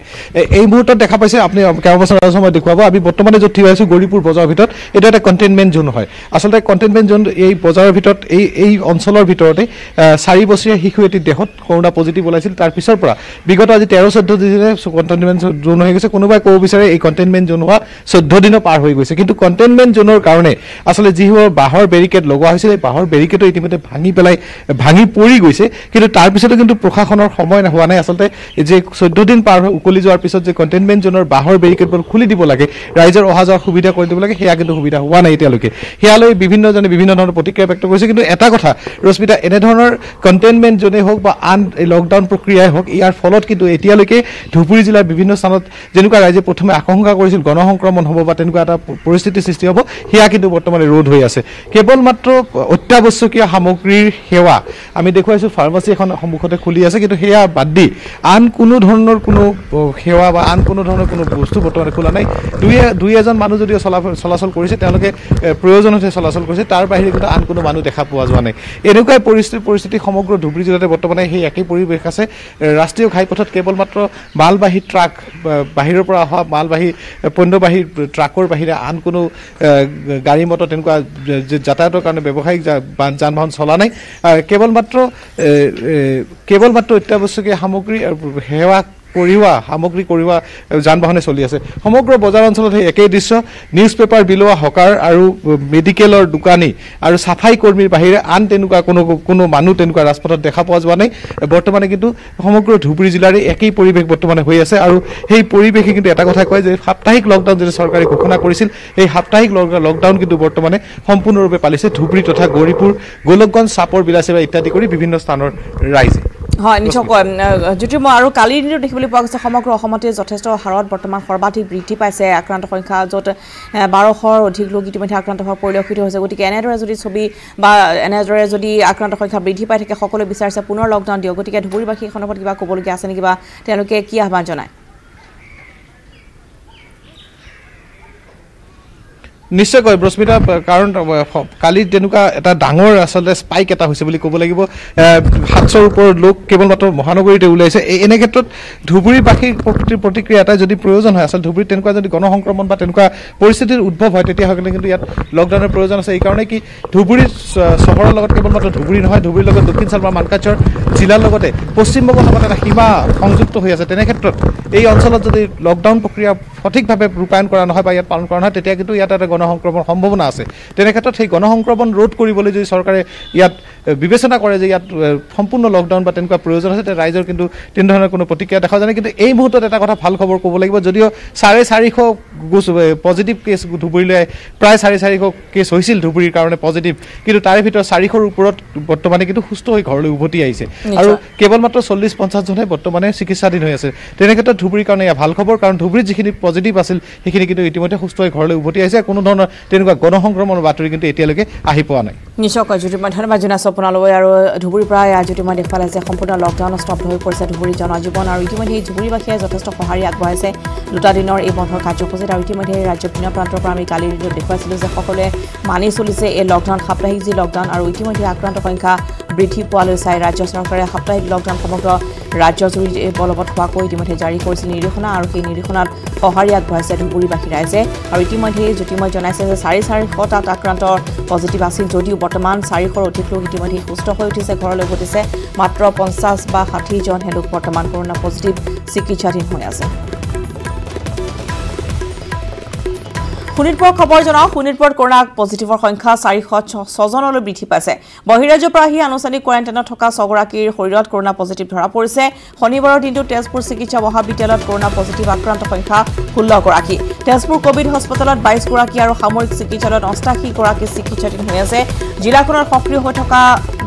এই মুহূৰ্তত দেখা পাইছে আপুনি কেইবা বছৰ সময় দেখুৱাব। আমি বৰ্তমানে য'ত থিয় হৈছোঁ গৌৰীপুৰ বজাৰৰ ভিতৰত এইটো এটা কণ্টেইনমেণ্ট জোন হয়। আচলতে কণ্টেইনমেণ্ট জোন এই বজাৰৰ ভিতৰত এই এই অঞ্চলৰ ভিতৰতে চাৰি বছৰীয়া শিশু এটি দেহত কৰোণা পজিটিভ ওলাইছিল। তাৰ পিছৰ পৰা বিগত আজি তেৰ চৈধ্য দিনে কণ্টেইনমেণ্ট জোন হৈ গৈছে। কোনোবাই ক'ব বিচাৰে এই কণ্টেইনমেণ্ট জোন হোৱা চৈধ্য দিনো পাৰ হৈ গৈছে। কিন্তু কণ্টেইনমেণ্ট জোনৰ কাৰণে আচলতে যিবোৰ বাঁহৰ বেৰিকেড লগোৱা হৈছিল এই বাঁহৰ বেৰিকেডো ইতিমধ্যে ভাঙি পেলাই ভাঙি পৰি গৈছে। কিন্তু তাৰপিছতো কিন্তু প্ৰশাসনৰ সময় হোৱা নাই। আচলতে যে চৈধ্য দিন পাৰ হৈ উকলি যোৱাৰ পিছত যে কণ্টেইনমেণ্ট জোনৰ বাঁহৰ বেৰিকেডবোৰ খুলি দিব লাগে ৰাইজৰ অহা যোৱাৰ সুবিধা কৰি দিব লাগে সেয়া কিন্তু সুবিধা হোৱা নাই এতিয়ালৈকে। সেয়ালৈ বিভিন্নজনে বিভিন্ন ধৰণৰ প্ৰতিক্ৰিয়া ব্যক্ত কৰিছে। কিন্তু এটা কথা ৰশ্মিতা এনেধৰণৰ কণ্টেইনমেণ্ট জোনেই হওক বা আন লকডাউন প্ৰক্ৰিয়াই হওক ইয়াৰ ফলত কিন্তু এতিয়ালৈকে ধুবুৰী জিলাৰ বিভিন্ন স্থানত যেনেকুৱা ৰাইজে প্ৰথমে আশংকা কৰিছিল গণসংক্ৰমণ হ'ব বা তেনেকুৱা এটা পৰিস্থিতিৰ সৃষ্টি হ'ব সেয়া কিন্তু বৰ্তমানে ৰোধ হৈ আছে। কেৱল মাত্ৰ অত্যাৱশ্যকীয় সামগ্ৰীৰ সেৱা আমি দেখুৱাইছোঁ ফাৰ্মাচী এখন সন্মুখতে খুলি আছে কিন্তু সেয়া বাদ দি আন কোনো ধৰণৰ কোনো সেৱা বা আন কোনো ধৰণৰ কোনো বস্তু বৰ্তমানে খোলা নাই। দুই দুই এজন মানুহ যদিও চলাচল চলাচল কৰিছে তেওঁলোকে প্ৰয়োজনতহে চলাচল কৰিছে তাৰ বাহিৰে কিন্তু আন কোনো মানুহ দেখা পোৱা যোৱা নাই। এনেকুৱাই পৰিস্থিতি পৰিস্থিতি সমগ্ৰ ধুবুৰী জিলাতে বৰ্তমানে সেই একেই পৰিৱেশ আছে। ৰাষ্ট্ৰীয় ঘাইপথত কেৱল মাত্ৰ মালবাহী ট্ৰাক বাহিৰৰ পৰা অহা মালবাহী পণ্যবাহী ট্ৰাকৰ বাহিৰে আন কোনো গাড়ী মটৰ তেনেকুৱা যাতায়াতৰ কাৰণে ব্যৱসায়িক যান বাহন চলা নাই। কেৱল মাত্ৰ কেৱল মাত্ৰ অত্যাৱশ্যকীয় সামগ্ৰী সেৱা কঢ়িওৱা সামগ্ৰী কঢ়িওৱা যান বাহনে চলি আছে। সমগ্ৰ বজাৰ অঞ্চলত সেই একেই দৃশ্য নিউজ পেপাৰ বিলোৱা হকাৰ আৰু মেডিকেলৰ দোকানী আৰু চাফাই কৰ্মীৰ বাহিৰে আন তেনেকুৱা কোনো কোনো মানুহ তেনেকুৱা ৰাজপথত দেখা পোৱা যোৱা নাই। বৰ্তমানে কিন্তু সমগ্ৰ ধুবুৰী জিলাৰে একেই পৰিৱেশ বৰ্তমানে হৈ আছে আৰু সেই পৰিৱেশে কিন্তু এটা কথা কয় যে সাপ্তাহিক লকডাউন যদি চৰকাৰে ঘোষণা কৰিছিল সেই সাপ্তাহিক লকডাউন কিন্তু বৰ্তমানে সম্পূৰ্ণৰূপে পালিছে। ধুবুৰী তথা গৌৰীপুৰ গোলকগঞ্জ চাপৰ বিলাচীবা ইত্যাদি কৰি বিভিন্ন স্থানৰ ৰাইজে। হয় নিশ্চয়কৈ জ্যোতিৰ্ময় আৰু কালিৰ দিনটো দেখিবলৈ পোৱা গৈছে সমগ্ৰ অসমতে যথেষ্ট হাৰত বৰ্তমান সৰ্বাধিক বৃদ্ধি পাইছে আক্ৰান্ত সংখ্যা য'ত বাৰশৰ অধিক লোক ইতিমধ্যে আক্ৰান্ত হোৱা পৰিলক্ষিত হৈছে। গতিকে এনেদৰে যদি ছবি বা এনেদৰে যদি আক্ৰান্ত সংখ্যা বৃদ্ধি পাই থাকে সকলোৱে বিচাৰিছে পুনৰ লকডাউন দিয়ক। গতিকে ধুবুৰীবাসী সন্দৰ্ভত কিবা ক'বলগীয়া আছে নেকি বা তেওঁলোকে কি আহ্বান জনায়? নিশ্চয়কৈ ব্ৰস্মিতা কাৰণ কালি তেনেকুৱা এটা ডাঙৰ আচলতে স্পাইক এটা হৈছে বুলি ক'ব লাগিব। সাতশৰ ওপৰত লোক কেৱল মাত্ৰ মহানগৰীতে ওলাইছে। এনে ক্ষেত্ৰত ধুবুৰীবাসীৰ প্ৰতি- প্ৰতিক্ৰিয়া এটা যদি প্ৰয়োজন হয় আচলতে ধুবুৰীত তেনেকুৱা যদি গণসংক্ৰমণ বা তেনেকুৱা পৰিস্থিতিৰ উদ্ভৱ হয় তেতিয়াহ'লে কিন্তু ইয়াত লকডাউনৰ প্ৰয়োজন আছে। এইকাৰণে কি ধুবুৰী চহৰৰ লগত কেৱল মাত্ৰ ধুবুৰী নহয় ধুবুৰীৰ লগত দক্ষিণ চালমা মানকাচৰ জিলাৰ লগতে পশ্চিমবংগৰ লগত এটা সীমা সংযুক্ত হৈ আছে। তেনে ক্ষেত্ৰত এই অঞ্চলত যদি লকডাউন প্ৰক্ৰিয়া সঠিকভাৱে ৰূপায়ণ কৰা নহয় বা ইয়াত পালন কৰা নহয় তেতিয়া কিন্তু ইয়াত এটা গণসংক্ৰমণৰ সম্ভাৱনা আছে। তেনে ক্ষেত্ৰত সেই গণসংক্ৰমণ ৰোধ কৰিবলৈ যদি চৰকাৰে ইয়াত বিবেচনা কৰে যে ইয়াত সম্পূৰ্ণ লকডাউন বা তেনেকুৱা প্ৰয়োজন আছে ৰাইজৰ কিন্তু তেনেধৰণৰ কোনো প্ৰতিক্ৰিয়া দেখা যায় নাই। কিন্তু এই মুহূৰ্তত এটা কথা ভাল খবৰ ক'ব লাগিব যদিও চাৰে চাৰিশ গোচ পজিটিভ কেছ ধুবুৰীলৈ প্ৰায় চাৰে চাৰিশ কেছ হৈছিল ধুবুৰীৰ কাৰণে পজিটিভ কিন্তু তাৰে ভিতৰত চাৰিশৰ ওপৰত বৰ্তমানে কিন্তু সুস্থ হৈ ঘৰলৈ উভতি আহিছে। আৰু কেৱল মাত্ৰ চল্লিছ পঞ্চাছজনহে বৰ্তমানে চিকিৎসাধীন হৈ আছে। তেনে ক্ষেত্ৰত ধুবুৰীৰ কাৰণে এয়া ভাল খবৰ কাৰণ ধুবুৰীত যিখিনি পজিটিভ আছিল সেইখিনি কিন্তু ইতিমধ্যে সুস্থ হৈ ঘৰলৈ উভতি আহিছে। কোনো ধৰণৰ তেনেকুৱা গণসংক্ৰমণৰ বাতৰি কিন্তু এতিয়ালৈকে আহি পোৱা নাই। নিশ্চয়কৈ জ্যোতিৰ্ময় ধন্যবাদ জনাইছোঁ আপোনালৈ আৰু ধুবুৰীৰ পৰা এয়া জ্যোতিৰ্ময় দেখুৱালে যে সম্পূৰ্ণ লকডাউন স্তব্ধ হৈ পৰিছে ধুবুৰী জনজীৱন আৰু ইতিমধ্যে ধুবুৰীবাসীয়ে যথেষ্ট সঁহাৰি আগবঢ়াইছে। দুটা দিনৰ এই বন্ধৰ কাৰ্যসূচীত আৰু ইতিমধ্যে ৰাজ্যৰ ভিন্ন প্ৰান্তৰ পৰা আমি কালিৰ দিনটোত দেখুৱাইছিলোঁ যে সকলোৱে মানি চলিছে এই লকডাউন সাপ্তাহিক যি লকডাউন আৰু ইতিমধ্যে আক্ৰান্ত সংখ্যা বৃদ্ধি পোৱালৈ চাই ৰাজ্য চৰকাৰে সাপ্তাহিক লকডাউন সমগ্ৰ ৰাজ্যজুৰি বলবৎ হোৱাকৈ ইতিমধ্যে জাৰি কৰিছিল নিৰ্দেশনা আৰু সেই নিৰ্দেশনাত সঁহাৰি আগবঢ়াইছে ধুবুৰীবাসী ৰাইজে। আৰু ইতিমধ্যে জ্যোতিৰ্ময় জনাইছে যে চাৰি চাৰিশ তাত আক্ৰান্ত পজিটিভ আছিল যদিও বৰ্তমান চাৰিশৰ অধিক লোক ইতিমধ্যে সুস্থ হৈ উঠিছে ঘৰলৈ উভতিছে মাত্ৰ পঞ্চাছ বা ষাঠিজনহে লোক বৰ্তমান কৰোণা পজিটিভ চিকিৎসাধীন হৈ আছে। শোণিতপুৰৰ খবৰ জনাওঁ। শোণিতপুৰত কৰোণা পজিটিভৰ সংখ্যা চাৰিশ ছজনলৈ বৃদ্ধি পাইছে। বহিৰাজ্যৰ পৰা আহি আনুষ্ঠানিক কোৱাৰেণ্টাইনত থকা ছগৰাকীৰ শৰীৰত কৰোণা পজিটিভ ধৰা পৰিছে। শনিবাৰৰ দিনটোত তেজপুৰ চিকিৎসা মহাবিদ্যালয়ত কৰোণা পজিটিভ আক্ৰান্ত সংখ্যা ষোল্লগৰাকী তেজপুৰ কভিড হস্পিটেলত বাইছগৰাকী আৰু সামৰিক চিকিৎসালয়ত অষ্টাশীগৰাকী চিকিৎসাধীন হৈ আছে। জিলাখনত সক্ৰিয় হৈ থকা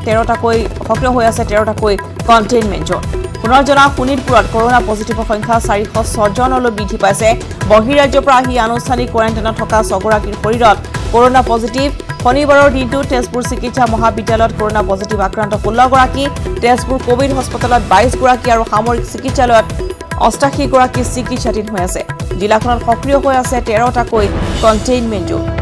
তেৰটাকৈ সক্ৰিয় হৈ আছে তেৰটাকৈ কণ্টেইনমেণ্ট জ'ন পুনৰ জনাওঁ শোণিতপুৰত কৰোণা পজিটিভৰ সংখ্যা চাৰিশ ছজনলৈ বৃদ্ধি পাইছে। বহিৰাজ্যৰ পৰা আহি আনুষ্ঠানিক কোৱাৰেণ্টাইনত থকা ছগৰাকীৰ শৰীৰত কৰোণা পজিটিভ। শনিবাৰৰ দিনটোত তেজপুৰ চিকিৎসা মহাবিদ্যালয়ত কৰোণা পজিটিভ আক্ৰান্ত ষোল্লগৰাকী তেজপুৰ কভিড হস্পিটেলত বাইছগৰাকী আৰু সামৰিক চিকিৎসালয়ত অষ্টাশীগৰাকী চিকিৎসাধীন হৈ আছে। জিলাখনত সক্ৰিয় হৈ আছে তেৰটাকৈ কণ্টেইনমেণ্ট জ'ন।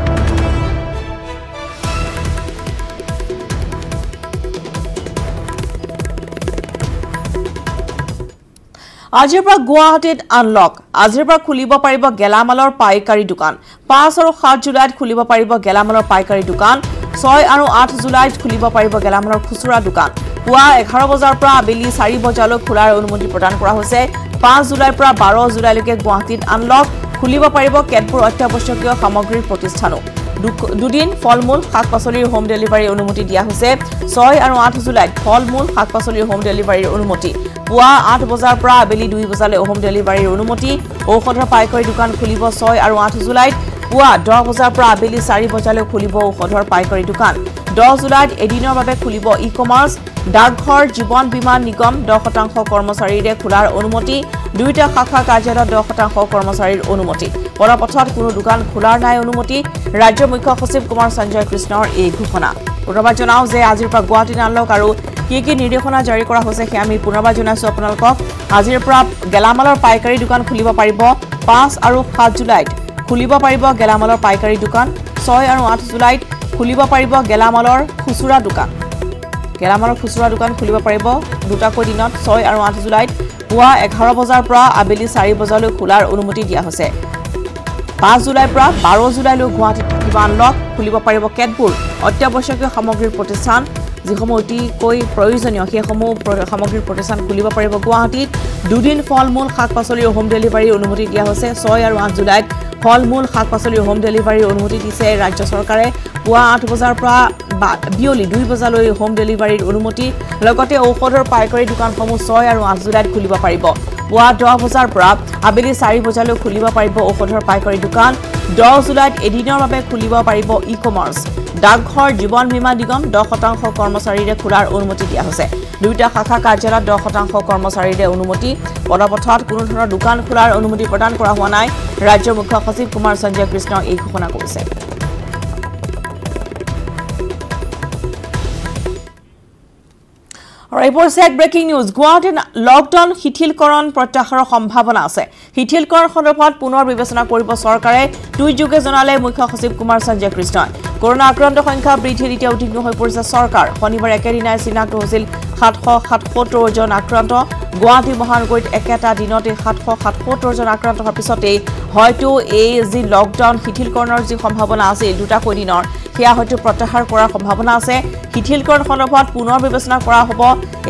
আজিৰ পৰা গুৱাহাটীত আনলক আজিৰ পৰা খুলিব পাৰিব গেলামালৰ পাইকাৰী দোকান। পাঁচ আৰু সাত জুলাইত খুলিব পাৰিব গেলামালৰ পাইকাৰী দোকান। ছয় আৰু আঠ জুলাইত খুলিব পাৰিব গেলামালৰ খুচুৰা দোকান। পুৱা এঘাৰ বজাৰ পৰা আবেলি চাৰি বজালৈ খোলাৰ অনুমতি প্ৰদান কৰা হৈছে। পাঁচ জুলাইৰ পৰা বাৰ জুলাইলৈকে গুৱাহাটীত আনলক খুলিব পাৰিব কেতবোৰ অত্যাৱশ্যকীয় সামগ্ৰীৰ প্ৰতিষ্ঠানো। দুদিন ফল মূল শাক পাচলিৰ হোম ডেলিভাৰীৰ অনুমতি দিয়া হৈছে। ছয় আৰু আঠ জুলাইত ফল মূল শাক পাচলিৰ হোম ডেলিভাৰীৰ অনুমতি। পুৱা আঠ বজাৰ পৰা আবেলি দুই বজালৈ হোম ডেলিভাৰীৰ অনুমতি। ঔষধৰ পাইকাৰী দোকান খুলিব ছয় আৰু আঠ জুলাইত। পুৱা দহ বজাৰ পৰা আবেলি চাৰি বজালৈ খুলিব ঔষধৰ পাইকাৰী দোকান। দহ জুলাইত এদিনৰ বাবে খুলিব ই কমাৰ্চ ডাকঘৰ জীৱন বীমা নিগম দহ শতাংশ কৰ্মচাৰীৰে খোলাৰ অনুমতি। দুয়োটা শাখা কাৰ্যালয়ত দহ শতাংশ কৰ্মচাৰীৰ অনুমতি। পৰাপথত কোনো দোকান খোলাৰ নাই অনুমতি। ৰাজ্যৰ মুখ্য সচিব কুমাৰ সঞ্জয় কৃষ্ণৰ এই ঘোষণা। পুনৰবাৰ জনাওঁ যে আজিৰ পৰা গুৱাহাটীত আনলক আৰু কি কি নিৰ্দেশনা জাৰি কৰা হৈছে সেয়া আমি পুনৰবাৰ জনাইছোঁ আপোনালোকক। আজিৰ পৰা গেলামালৰ পাইকাৰী দোকান খুলিব পাৰিব। পাঁচ আৰু সাত জুলাইত খুলিব পাৰিব গেলামালৰ পাইকাৰী দোকান। ছয় আৰু আঠ জুলাইত খুলিব পাৰিব গেলামালৰ খুচুৰা দোকান। গেলামালৰ খুচুৰা দোকান খুলিব পাৰিব। দুটাকৈ দিনত ছয় আৰু আঠ জুলাইত পুৱা এঘাৰ বজাৰ পৰা আবেলি চাৰি বজালৈ খোলাৰ অনুমতি দিয়া হৈছে। পাঁচ জুলাইৰ পৰা বাৰ জুলাইলৈ গুৱাহাটীত থাকিব আনলক খুলিব পাৰিব কেতবোৰ অত্যাৱশ্যকীয় সামগ্ৰীৰ প্ৰতিষ্ঠান যিসমূহ অতিকৈ প্ৰয়োজনীয় সেইসমূহ সামগ্ৰীৰ প্ৰতিষ্ঠান খুলিব পাৰিব। গুৱাহাটীত দুদিন ফল মূল শাক পাচলিৰ হোম ডেলিভাৰীৰ অনুমতি দিয়া হৈছে। ছয় আৰু আঠ জুলাইত ফল মূল শাক পাচলিৰ হোম ডেলিভাৰীৰ অনুমতি দিছে ৰাজ্য চৰকাৰে। পুৱা আঠ বজাৰ পৰা বিয়লি দুই বজালৈ হোম ডেলিভাৰীৰ অনুমতি। লগতে ঔষধৰ পাইকাৰী দোকানসমূহ ছয় আৰু আঠ জুলাইত খুলিব পাৰিব। পুৱা দহ বজাৰ পৰা আবেলি চাৰি বজালৈ খুলিব পাৰিব ঔষধৰ পাইকাৰী দোকান। দহ জুলাইত এদিনৰ বাবে খুলিব পাৰিব ই কমাৰ্চ ডাকঘৰ জীৱন বীমা নিগম দহ শতাংশ কৰ্মচাৰীৰে খোলাৰ অনুমতি দিয়া হৈছে। দুয়োটা শাখা কাৰ্যালয়ত দহ শতাংশ কৰ্মচাৰীৰে অনুমতি। পদপথত কোনো ধৰণৰ দোকান খোলাৰ অনুমতি প্ৰদান কৰা হোৱা নাই। ৰাজ্যৰ মুখ্য সচিব কুমাৰ সঞ্জয় কৃষ্ণই এই ঘোষণা কৰিছে। আৰু এই পৰ্যায়ত ব্ৰেকিং নিউজ গুৱাহাটীত লকডাউন শিথিলকৰণ প্ৰত্যাহাৰৰ সম্ভাৱনা আছে। শিথিলকৰণ সন্দৰ্ভত পুনৰ বিবেচনা কৰিব চৰকাৰে টুইটযোগে জনালে মুখ্য সচিব কুমাৰ সঞ্জয় কৃষ্ণই। কৰোণা আক্ৰান্ত সংখ্যা বৃদ্ধিত এতিয়া উদ্বিগ্ন হৈ পৰিছে চৰকাৰ। শনিবাৰে একেদিনাই চিনাক্ত হৈছিল সাতশ সাতসত্তৰজন আক্ৰান্ত। গুৱাহাটী মহানগৰীত একেটা দিনতে সাতশ সাতসত্তৰজন আক্ৰান্ত হোৱাৰ পিছতেই হয়তো এই যি লকডাউন শিথিলকৰণৰ যি সম্ভাৱনা আছিল দুটাকৈ দিনৰ সেয়া হয়তো প্ৰত্যাহাৰ কৰাৰ সম্ভাৱনা আছে। শিথিলকৰণ সন্দৰ্ভত পুনৰ বিবেচনা কৰা হ'ব।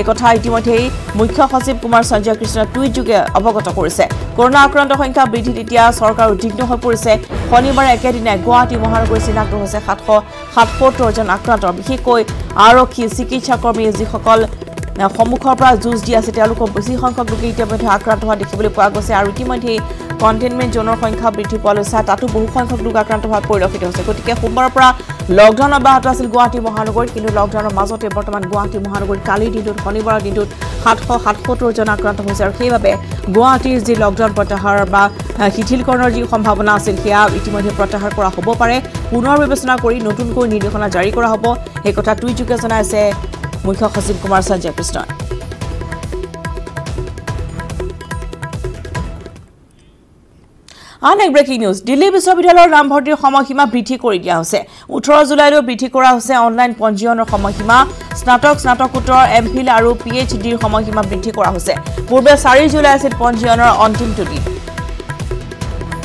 এই কথা ইতিমধ্যেই মুখ্য সচিব কুমাৰ সঞ্জয় কৃষ্ণই টুইটযোগে অৱগত কৰিছে। কৰোণা আক্ৰান্ত সংখ্যা বৃদ্ধিত এতিয়া চৰকাৰ উদ্বিগ্ন হৈ পৰিছে। শনিবাৰে একেদিনাই গুৱাহাটী মহানগৰীত চিনাক্ত হৈছে সাতশ সাতসত্তৰজন আক্ৰান্ত। বিশেষকৈ আৰক্ষী চিকিৎসাকৰ্মী যিসকল সন্মুখৰ পৰা যুঁজ দি আছে তেওঁলোকৰ বেছি সংখ্যক লোকে ইতিমধ্যে আক্ৰান্ত হোৱা দেখিবলৈ পোৱা গৈছে আৰু ইতিমধ্যেই কণ্টেইনমেণ্ট জ'নৰ সংখ্যা বৃদ্ধি পোৱা লৈছে তাতো বহু সংখ্যক লোক আক্ৰান্ত হোৱা পৰিলক্ষিত হৈছে গতিকে সোমবাৰৰ পৰা লকডাউন অব্যাহত আছিল গুৱাহাটী মহানগৰীত কিন্তু লকডাউনৰ মাজতে বৰ্তমান গুৱাহাটী মহানগৰীত কালিৰ দিনটোত শনিবাৰৰ দিনটোত সাতশ সাতসত্তৰজন আক্ৰান্ত হৈছে আৰু সেইবাবে গুৱাহাটীৰ যি লকডাউন প্ৰত্যাহাৰ বা শিথিলকৰণৰ যি সম্ভাৱনা আছিল সেয়া ইতিমধ্যে প্ৰত্যাহাৰ কৰা হ'ব পাৰে। পুনৰ বিবেচনা কৰি নতুনকৈ নিৰ্দেশনা জাৰি কৰা হ'ব। সেই কথা টুইটযোগে জনাইছে মুখ্য সচিব কুমাৰ সঞ্জয় কৃষ্ণই। আন এক ব্ৰেকিং নিউজ দিল্লী বিশ্ববিদ্যালয়ৰ নামভৰ্তিৰ সময়সীমা বৃদ্ধি কৰি দিয়া হৈছে। ওঠৰ জুলাইলৈ বৃদ্ধি কৰা হৈছে অনলাইন পঞ্জীয়নৰ সময়সীমা। স্নাতক স্নাতকোত্তৰ এম ফিল আৰু পি এইচ ডিৰ সময়সীমা বৃদ্ধি কৰা হৈছে। পূৰ্বে চাৰি জুলাই আছিল পঞ্জীয়নৰ অন্তিমটো দিন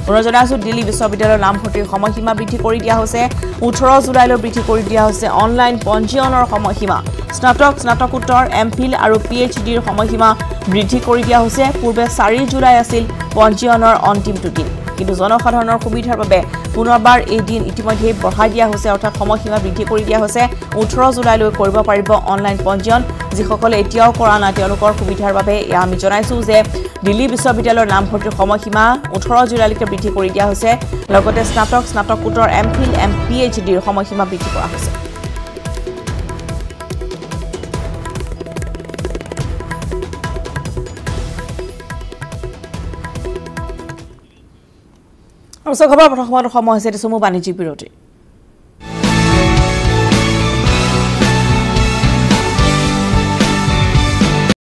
পুনৰ জনাইছো দিল্লী বিশ্ববিদ্যালয়ৰ নামভৰ্তিৰ সময়সীমা বৃদ্ধি কৰি দিয়া হৈছে। ওঠৰ জুলাইলৈ বৃদ্ধি কৰি দিয়া হৈছে অনলাইন পঞ্জীয়নৰ সময়সীমা। স্নাতক স্নাতকোত্তৰ এম ফিল আৰু পি এইচ ডিৰ সময়সীমা বৃদ্ধি কৰি দিয়া হৈছে। পূৰ্বে চাৰি জুলাই আছিল পঞ্জীয়নৰ অন্তিমটো দিন কিন্তু জনসাধাৰণৰ সুবিধাৰ বাবে পুনৰবাৰ এই দিন ইতিমধ্যেই বঢ়াই দিয়া হৈছে অৰ্থাৎ সময়সীমা বৃদ্ধি কৰি দিয়া হৈছে। ওঠৰ জুলাইলৈ কৰিব পাৰিব অনলাইন পঞ্জীয়ন। যিসকলে এতিয়াও কৰা নাই তেওঁলোকৰ সুবিধাৰ বাবে এয়া আমি জনাইছোঁ যে দিল্লী বিশ্ববিদ্যালয়ৰ নামভৰ্তিৰ সময়সীমা ওঠৰ জুলাইলৈকে বৃদ্ধি কৰি দিয়া হৈছে। লগতে স্নাতক স্নাতকোত্তৰ M Phil M P H ডিৰ সময়সীমা বৃদ্ধি কৰা হৈছে। আৰু খবৰ প্ৰথম সময় হৈছে চমু বাণিজ্যিক বিৰতি।